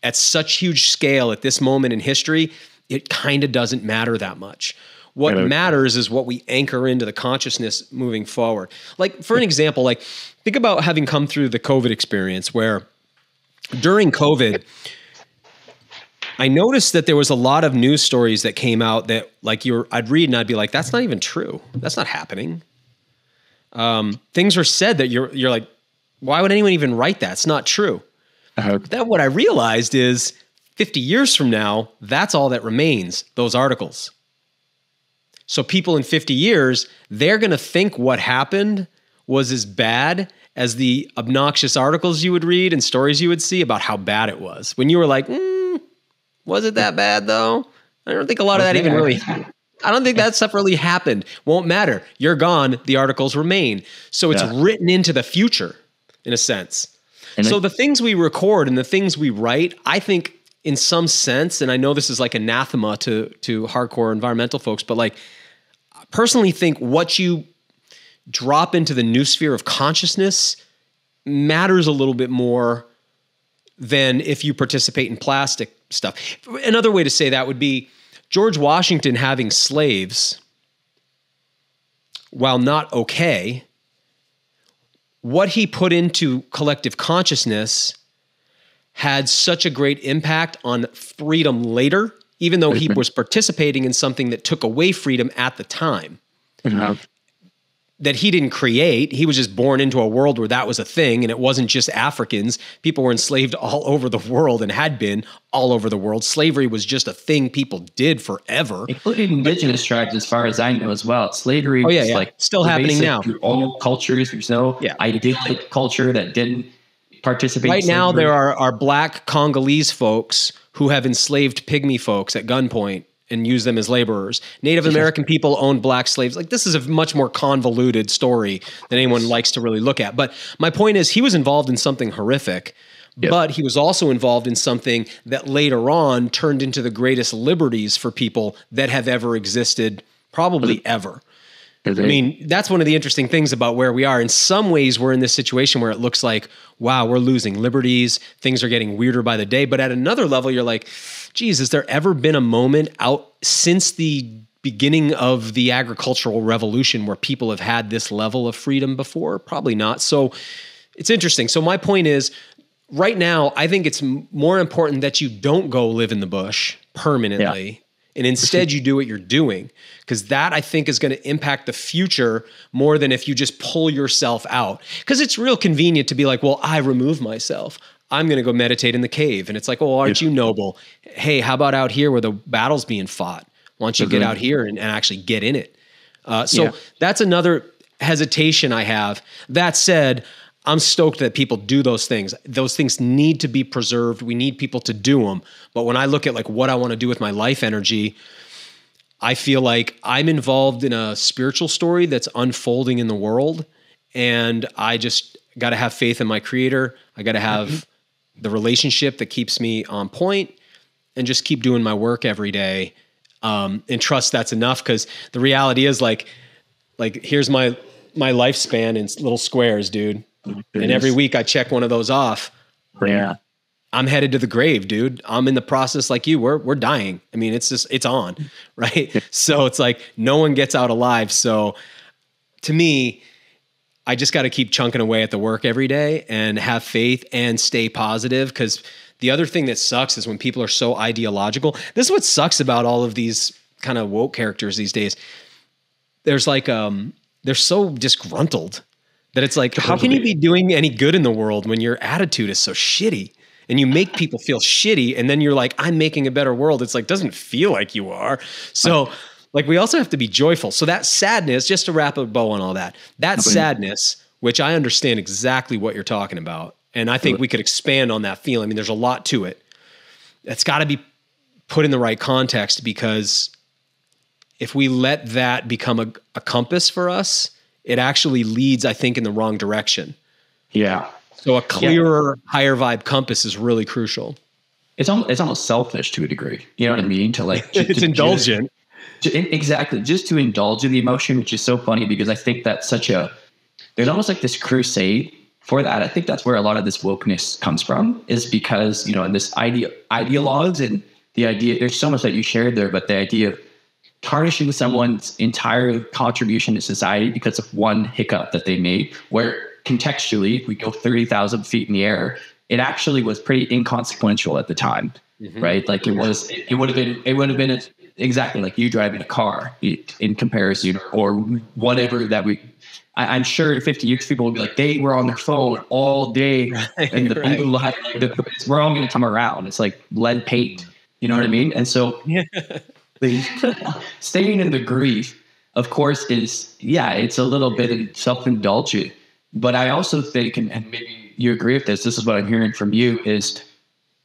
at such huge scale at this moment in history, it kind of doesn't matter that much. What matters is what we anchor into the consciousness moving forward. Like for an example, like think about having come through the COVID experience where during COVID, I noticed that there was a lot of news stories that came out that like you're I'd read and I'd be like, that's not even true. That's not happening. Um, things were said that you're you're like, why would anyone even write that? It's not true. Uh-huh. Then what I realized is 50 years from now, that's all that remains, those articles. So people in 50 years, they're going to think what happened was as bad as the obnoxious articles you would read and stories you would see about how bad it was. When you were like, mm, was it that bad though? I don't think a lot of that even really I don't think that stuff really happened. Won't matter. You're gone. The articles remain. So it's yeah. written into the future in a sense. And so the things we record and the things we write, I think in some sense, and I know this is like anathema to to hardcore environmental folks, but like I personally think what you drop into the noosphere of consciousness matters a little bit more than if you participate in plastic stuff. Another way to say that would be George Washington having slaves, while not okay, what he put into collective consciousness had such a great impact on freedom later, even though he was participating in something that took away freedom at the time. Mm-hmm that he didn't create. He was just born into a world where that was a thing, and it wasn't just Africans. People were enslaved all over the world and had been all over the world. Slavery was just a thing people did forever, including indigenous tribes, as far as I know, as well. Slavery, oh yeah, yeah. like still happening now. Through all cultures, there's no yeah. idyllic culture that didn't participate. Right now, there are are black Congolese folks who have enslaved pygmy folks at gunpoint and use them as laborers. Native American people owned black slaves. Like this is a much more convoluted story than anyone likes to really look at. But my point is he was involved in something horrific. Yep. But he was also involved in something that later on turned into the greatest liberties for people that have ever existed, probably ever. I mean, that's one of the interesting things about where we are. In some ways, we're in this situation where it looks like, wow, we're losing liberties. Things are getting weirder by the day. But at another level, you're like, geez, has there ever been a moment out since the beginning of the agricultural revolution where people have had this level of freedom before? Probably not. So it's interesting. So my point is right now, I think it's more important that you don't go live in the bush permanently. Yeah. And instead, you do what you're doing because that I think is going to impact the future more than if you just pull yourself out. Because it's real convenient to be like, well, I remove myself. I'm going to go meditate in the cave. And it's like, oh, aren't yeah. you noble? Hey, how about out here where the battle's being fought? Why don't you mm-hmm. get out here and, and, actually get in it? Uh, so yeah. that's another hesitation I have. That said, I'm stoked that people do those things. Those things need to be preserved. We need people to do them. But when I look at like what I want to do with my life energy, I feel like I'm involved in a spiritual story that's unfolding in the world and I just got to have faith in my creator. I got to have mm-hmm the relationship that keeps me on point and just keep doing my work every day um, and trust that's enough because the reality is like like here's my my lifespan in little squares dude. And every week i check one of those off. Yeah. I'm headed to the grave dude. I'm in the process like you. We're we're dying. I mean it's just it's on right? So it's like no one gets out alive. So to me I just got to keep chunking away at the work every day and have faith and stay positive because the other thing that sucks is when people are so ideological. This is what sucks about all of these kind of woke characters these days. There's like um they're so disgruntled that it's like how can you be doing any good in the world when your attitude is so shitty? and you make people feel shitty and then you're like i'm making a better world it's like doesn't feel like you are so like we also have to be joyful. So that sadness, just to wrap a bow on all that, that sadness, which I understand exactly what you're talking about, and I think we could expand on that feeling. I mean, there's a lot to it. It's got to be put in the right context because if we let that become a, a compass for us, it actually leads, I think, in the wrong direction. Yeah. So a clearer, yeah. higher vibe compass is really crucial. It's almost, it's almost selfish to a degree. You know what I mean? To like, to, it's to indulgent exactly just to indulge in the emotion which is so funny because i think that's such a there's almost like this crusade for that i think that's where a lot of this wokeness comes from is because you know and this idea ideologues and the idea there's so much that you shared there but the idea of tarnishing someone's entire contribution to society because of one hiccup that they made, where contextually, if we go 30,000 feet in the air, it actually was pretty inconsequential at the time, mm-hmm. right? Like it was, it would have been, it would have been exactly like you driving a car in comparison or whatever that we, I, am sure 50 years people will be like, they were on their phone all day right, and the right. people, we're all going to come around. It's like lead paint, you know what I mean? And so staying in the grief, of course, is, yeah, it's a little bit of self-indulgent, but I also think, and, and maybe you agree with this, this is what I'm hearing from you, is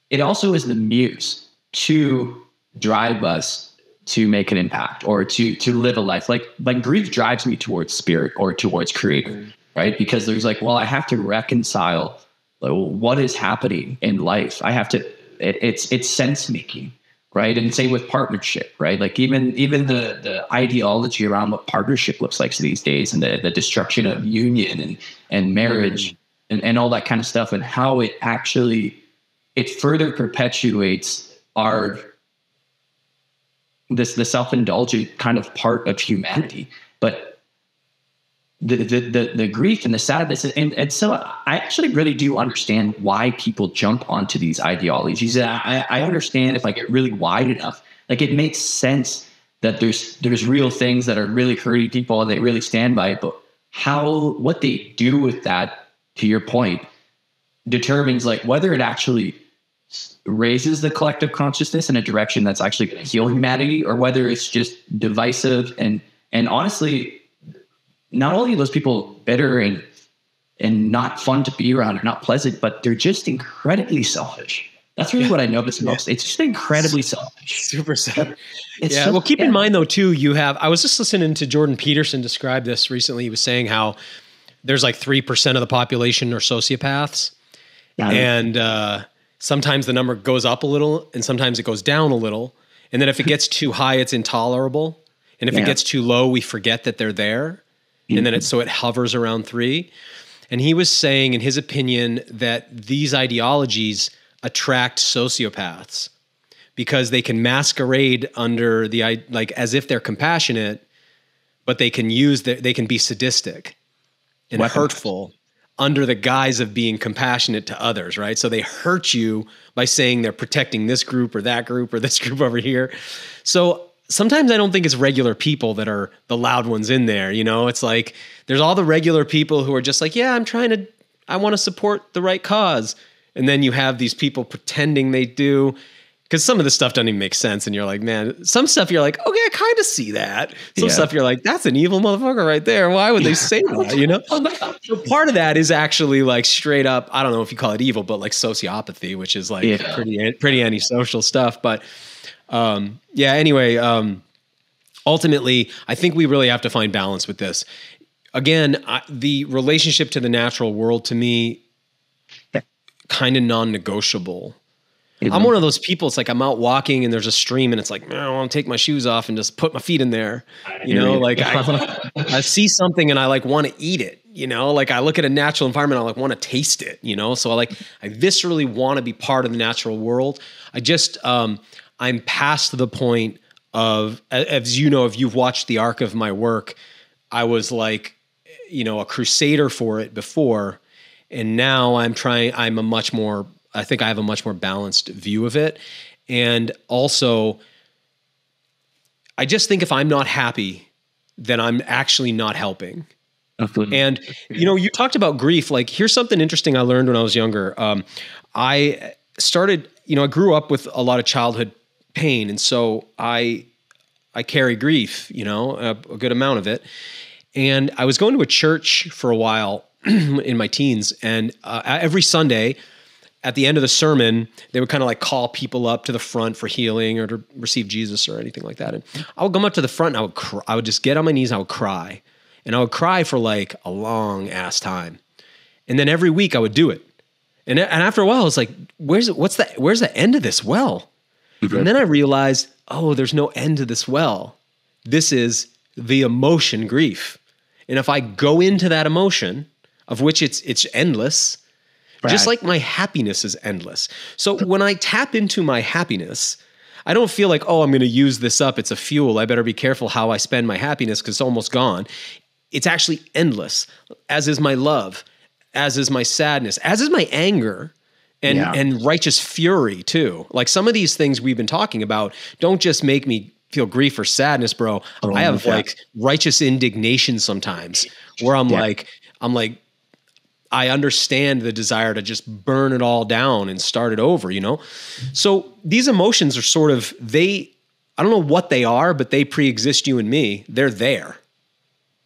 it also is the muse to drive us to make an impact or to to live a life. Like like grief drives me towards spirit or towards creator right? Because there's like well i have to reconcile like, what is happening in life. I have to it, it's it's sense making right? And same with partnership right? Like even even the the ideology around what partnership looks like these days and the, the destruction of union and and marriage and, and all that kind of stuff and how it actually it further perpetuates our this the self-indulgent kind of part of humanity. But the, the the the, grief and the sadness and, and so i actually really do understand why people jump onto these ideologies. I, I understand if i get really wide enough like it makes sense that there's there's real things that are really hurting people and they really stand by it. But how what they do with that to your point determines like whether it actually raises the collective consciousness in a direction that's actually going to heal humanity or whether it's just divisive and and honestly not only are those people bitter and and not fun to be around or not pleasant but they're just incredibly selfish that's really yeah. what I notice most. It's just incredibly selfish. Super selfish. yeah. So, well, keep yeah. in mind though, too, you have. I was just listening to Jordan Peterson describe this recently. He was saying how there's like three percent of the population are sociopaths, yeah. and uh, sometimes the number goes up a little and sometimes it goes down a little. And then if it gets too high, it's intolerable. And if yeah. it gets too low, we forget that they're there. Mm-hmm. And then it so it hovers around three. And he was saying, in his opinion, that these ideologies attract sociopaths because they can masquerade under the like as if they're compassionate, but they can use the, they can be sadistic and hurtful under the guise of being compassionate to others, right? So they hurt you by saying they're protecting this group or that group or this group over here. So sometimes I don't think it's regular people that are the loud ones in there, you know? It's like there's all the regular people who are just like, "Yeah, I'm trying to I want to support the right cause." And then you have these people pretending they do because some of the stuff doesn't even make sense. And you're like, man, some stuff you're like, okay, I kind of see that. Some yeah. stuff you're like, that's an evil motherfucker right there. Why would they say that? You know? so part of that is actually like straight up, I don't know if you call it evil, but like sociopathy, which is like yeah. pretty, pretty antisocial stuff. But um, yeah, anyway, um, ultimately, I think we really have to find balance with this. Again, I, the relationship to the natural world to me, kind of non negotiable I'm one of those people. It's like I'm out walking and there's a stream and it's like, I want to take my shoes off and just put my feet in there. You know, like I, I see something and I like want to eat it. You know, like I look at a natural environment, I like want to taste it. You know, so I like I viscerally want to be part of the natural world. I just um, I'm past the point of as you know, if you've watched the arc of my work, I was like, you know, a crusader for it before, and now I'm trying. I'm a much more I think I have a much more balanced view of it. And also, I just think if I'm not happy, then I'm actually not helping. Absolutely. And you know, you talked about grief. Like, here's something interesting I learned when I was younger. Um, I started, you know, I grew up with a lot of childhood pain, and so I I carry grief, you know, a, a good amount of it. And I was going to a church for a while in my teens, and uh, every Sunday at the end of the sermon, they would kind of like call people up to the front for healing or to receive Jesus or anything like that. And I would come up to the front and I would cry, I would just get on my knees and I would cry. And I would cry for like a long ass time. And then every week I would do it. And, and after a while, I was like, where's what's the where's the end of this well? Mm-hmm. And then I realized, oh, there's no end to this well. This is the emotion grief. And if I go into that emotion, of which it's it's endless, just like my happiness is endless. So when I tap into my happiness, I don't feel like, oh, I'm going to use this up. It's a fuel. I better be careful how I spend my happiness because it's almost gone. It's actually endless, as is my love, as is my sadness, as is my anger. And, Yeah. and righteous fury too. Like some of these things we've been talking about don't just make me feel grief or sadness, bro. Oh, I have yeah. like righteous indignation sometimes where I'm Yeah. like, I'm like, I understand the desire to just burn it all down and start it over, you know? So these emotions are sort of, they, I don't know what they are, but they pre exist you and me. They're there.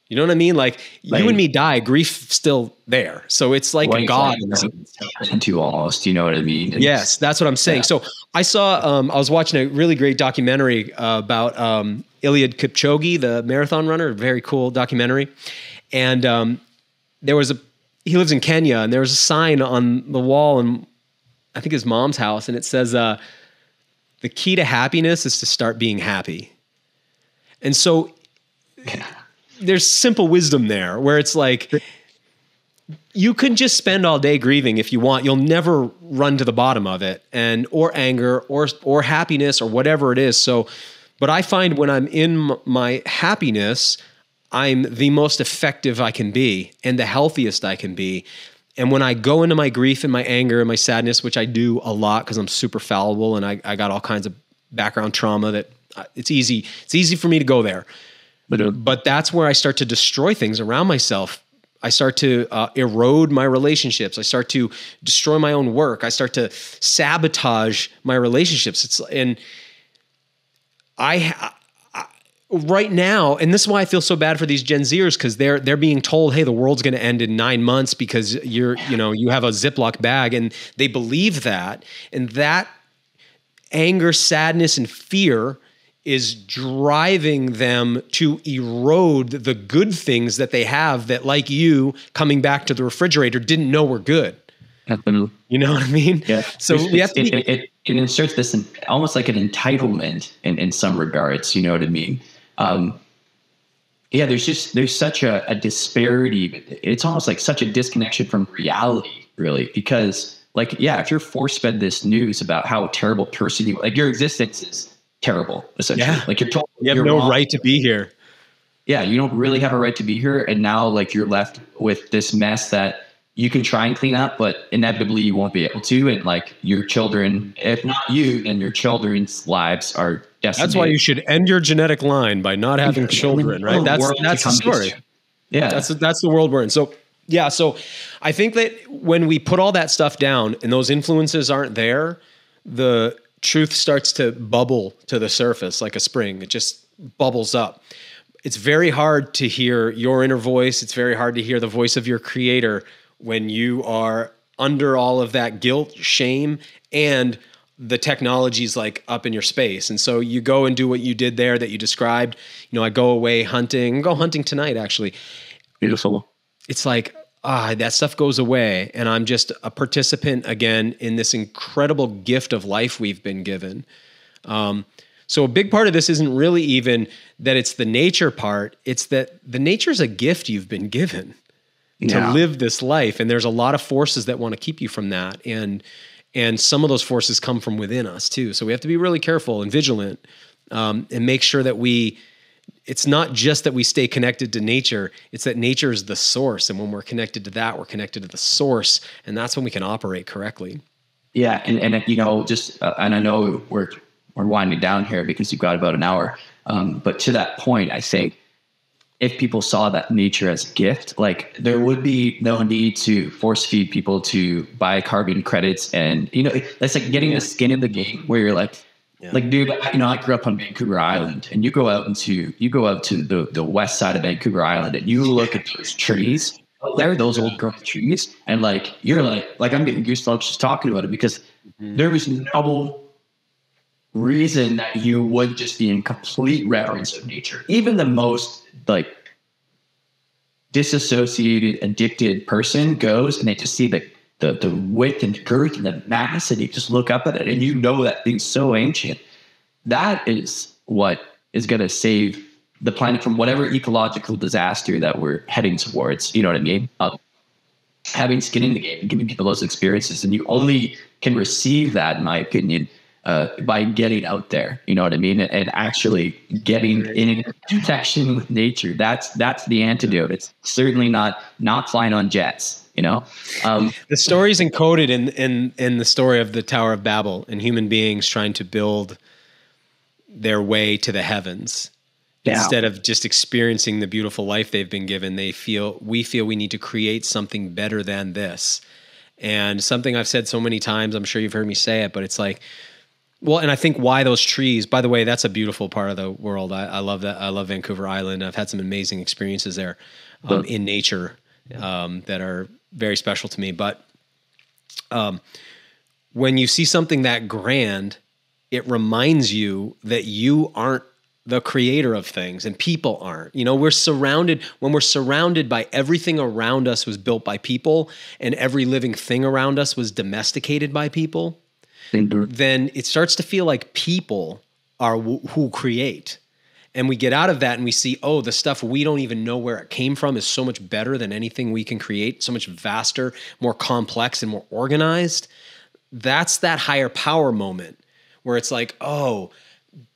You know what I mean? Like, Like- you and me die, grief still there. So it's like Like, God. like, into almost, you know what I mean? It's- Yes, that's what I'm saying. Yeah. So I saw, um, I was watching a really great documentary uh, about um, Eliud Kipchoge, the marathon runner. Very cool documentary. And um, there was a, he lives in Kenya, and there was a sign on the wall in, I think his mom's house, and it says, uh, "The key to happiness is to start being happy." And so there's simple wisdom there where it's like you can just spend all day grieving if you want. You'll never run to the bottom of it and or anger or or happiness or whatever it is. So but i find when i'm in my happiness i'm the most effective i can be and the healthiest i can be and when i go into my grief and my anger and my sadness which i do a lot because i'm super fallible and I, I got all kinds of background trauma that uh, it's easy it's easy for me to go there But, uh, but that's where I start to destroy things around myself. I start to uh, erode my relationships. I start to destroy my own work. I start to sabotage my relationships. It's and I, I right now, and this is why I feel so bad for these Gen Zers because they're they're being told, hey, the world's going to end in nine months because you're you know you have a Ziploc bag, and they believe that, and that anger, sadness, and fear is driving them to erode the good things that they have that, like you, coming back to the refrigerator, didn't know were good. Definitely. You know what I mean? Yeah. So It's- we have to it, be, it, it, it inserts this in, almost like an entitlement in, in some regards. You know what I mean? Um, yeah, there's just there's such a, a disparity. It's almost like such a disconnection from reality, really, because like yeah, if you're force fed this news about how terrible person you like, your existence is terrible. Essentially, Yeah. like you're told you have no wrong. right to be here. yeah, you don't really have a right to be here. And now, like, you're left with this mess that you can try and clean up, but inevitably you won't be able to. And, like, your children, if not you, then your children's lives are decimated. That's why you should end your genetic line by not having children, right? That's that's the story. Yeah. That's that's the world we're in. So yeah, so I think that when we put all that stuff down and those influences aren't there, the truth starts to bubble to the surface like a spring. It just bubbles up. It's very hard to hear your inner voice. It's very hard to hear the voice of your creator when you are under all of that guilt, shame, and the technology's like up in your space. And so you go and do what you did there that you described. You know, I go away hunting, go hunting tonight actually. Beautiful. it's like ah that stuff goes away. And i'm just a participant again in this incredible gift of life we've been given. Um, so a big part of this isn't really even that it's the nature part. It's that the nature's a gift you've been given to live this life. And there's a lot of forces that want to keep you from that. And and some of those forces come from within us too so we have to be really careful and vigilant um, and make sure that we it's not just that we stay connected to nature it's that nature is the source and when we're connected to that we're connected to the source and that's when we can operate correctly Yeah, and and you know, just uh, and I know we're we're winding down here because you've got about an hour. Um, but to that point, I think if people saw that nature as a gift, like there would be no need to force feed people to buy carbon credits, and you know, that's like getting the skin in the game where you're like. Like, dude, you know, I grew up on Vancouver Island, and you go out into you go out to the, the west side of Vancouver Island, and you look at those trees. There are those old growth trees, and like you're like, like I'm getting goosebumps just talking about it because mm-hmm. there was no reason that you would just be in complete reverence of nature. Even the most like disassociated, addicted person goes and they just see the the, the width and girth and the mass, and you just look up at it and you know that thing's so ancient. That is what is going to save the planet from whatever ecological disaster that we're heading towards. You know what I mean? Having skin in the game and giving people those experiences, and you only can receive that, in my opinion, uh, by getting out there. You know what I mean? And, and actually getting in connection with nature. That's that's the antidote. It's certainly not not flying on jets. You know, um, the is encoded in in in the story of the Tower of Babel and human beings trying to build their way to the heavens. Yeah. Instead of just experiencing the beautiful life they've been given, they feel we feel we need to create something better than this. And something I've said so many times, I'm sure you've heard me say it, but it's like, well, and I think why those trees, by the way, that's a beautiful part of the world. I, I love that. I love Vancouver Island. I've had some amazing experiences there um, in nature um, that are very special to me. But um, when you see something that grand, it reminds you that you aren't the creator of things and people aren't. You know, we're surrounded when we're surrounded by everything around us was built by people and every living thing around us was domesticated by people. Then it starts to feel like people are who create. And we get out of that and we see, oh, the stuff we don't even know where it came from is so much better than anything we can create, so much vaster, more complex, and more organized. That's that higher power moment where it's like, oh,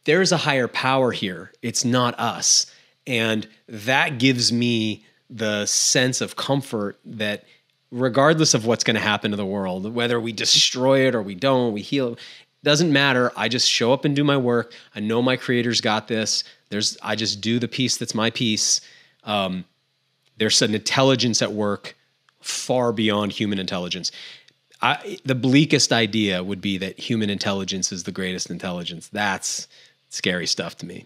there's a higher power here. It's not us. And that gives me the sense of comfort that regardless of what's going to happen to the world, whether we destroy it or we don't, we heal, doesn't matter. I just show up and do my work. I know my creator's got this. There's I just do the piece that's my piece. Um, there's an intelligence at work far beyond human intelligence. I, the bleakest idea would be that human intelligence is the greatest intelligence. That's scary stuff to me.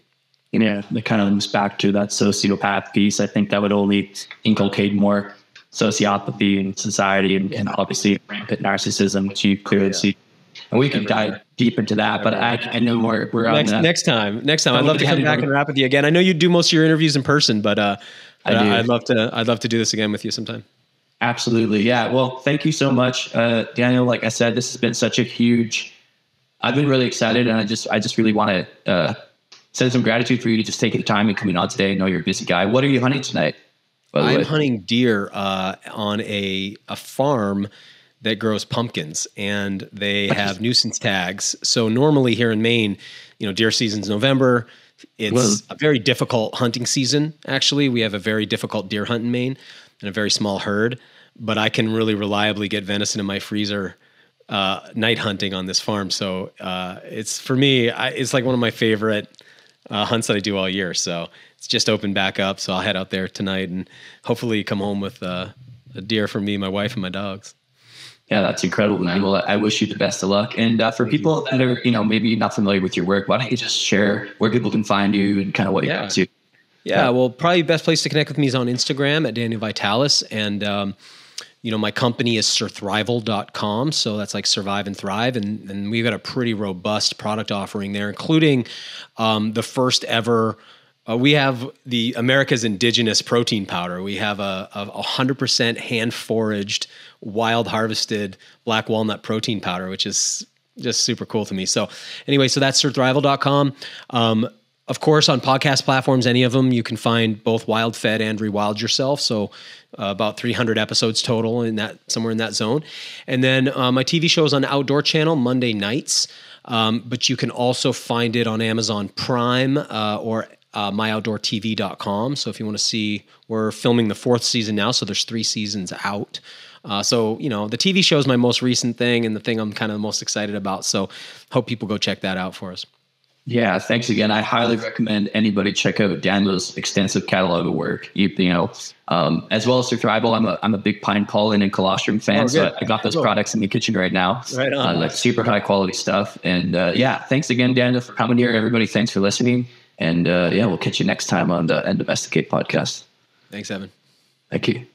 Yeah, that kind of links back to that sociopath piece. I think that would only inculcate more sociopathy in society and, and obviously rampant narcissism, which you clearly yeah. see. And we can dive deep into that, but I, I know we're, we're next, next time. Next time, I'd love to come back and wrap with you again. I know you do most of your interviews in person, but uh, I would love to. I'd love to do this again with you sometime. Absolutely, yeah. Well, thank you so much, uh, Daniel. Like I said, this has been such a huge I've been really excited, and I just I just really want to uh, send some gratitude for you to just take the time and coming on today. I know you're a busy guy. What are you hunting tonight? I'm way? hunting deer uh, on a a farm that grows pumpkins, and they have nuisance tags. So normally here in Maine, you know, deer season's November. It's a very difficult hunting season. Actually, we have a very difficult deer hunt in Maine and a very small herd. But I can really reliably get venison in my freezer uh, night hunting on this farm. So uh, it's for me, I, it's like one of my favorite uh, hunts that I do all year. So it's just opened back up. So I'll head out there tonight and hopefully come home with uh, a deer for me, my wife, and my dogs. Yeah, that's incredible, man. Well, I wish you the best of luck. And uh, for people that are, you know, maybe not familiar with your work, why don't you just share where people can find you and kind of what yeah. you're up to? Yeah, well, probably the best place to connect with me is on Instagram at Daniel Vitalis. And, um, you know, my company is surthrival.com. So that's like survive and thrive. And, and we've got a pretty robust product offering there, including um, the first ever. Uh, we have the America's indigenous protein powder. We have a, a 100% hand foraged, wild harvested black walnut protein powder, which is just super cool to me. So, anyway, so that's surthrival.com. Um, of course, on podcast platforms, any of them, you can find both Wild Fed and Rewild Yourself. So, uh, about 300 episodes total in that somewhere in that zone. And then uh, my TV show is on Outdoor Channel Monday nights, um, but you can also find it on Amazon Prime uh, or uh, myoutdoortv.com. So if you want to see, we're filming the fourth season now, so there's three seasons out. Uh, so you know, the TV show is my most recent thing and the thing I'm kind of most excited about. So hope people go check that out for us. Yeah, thanks again. I highly recommend anybody check out Daniel's extensive catalog of work. You, you know, um, as well as Surthrival. I'm a I'm a big pine pollen and colostrum fan, oh, so I, got those cool. products in the kitchen right now. Right on, uh, like super high quality stuff. And uh, yeah, thanks again, Daniel, for coming here. Everybody, thanks for listening. And uh, yeah, we'll catch you next time on the Undomesticate podcast. Thanks, Evan. Thank you.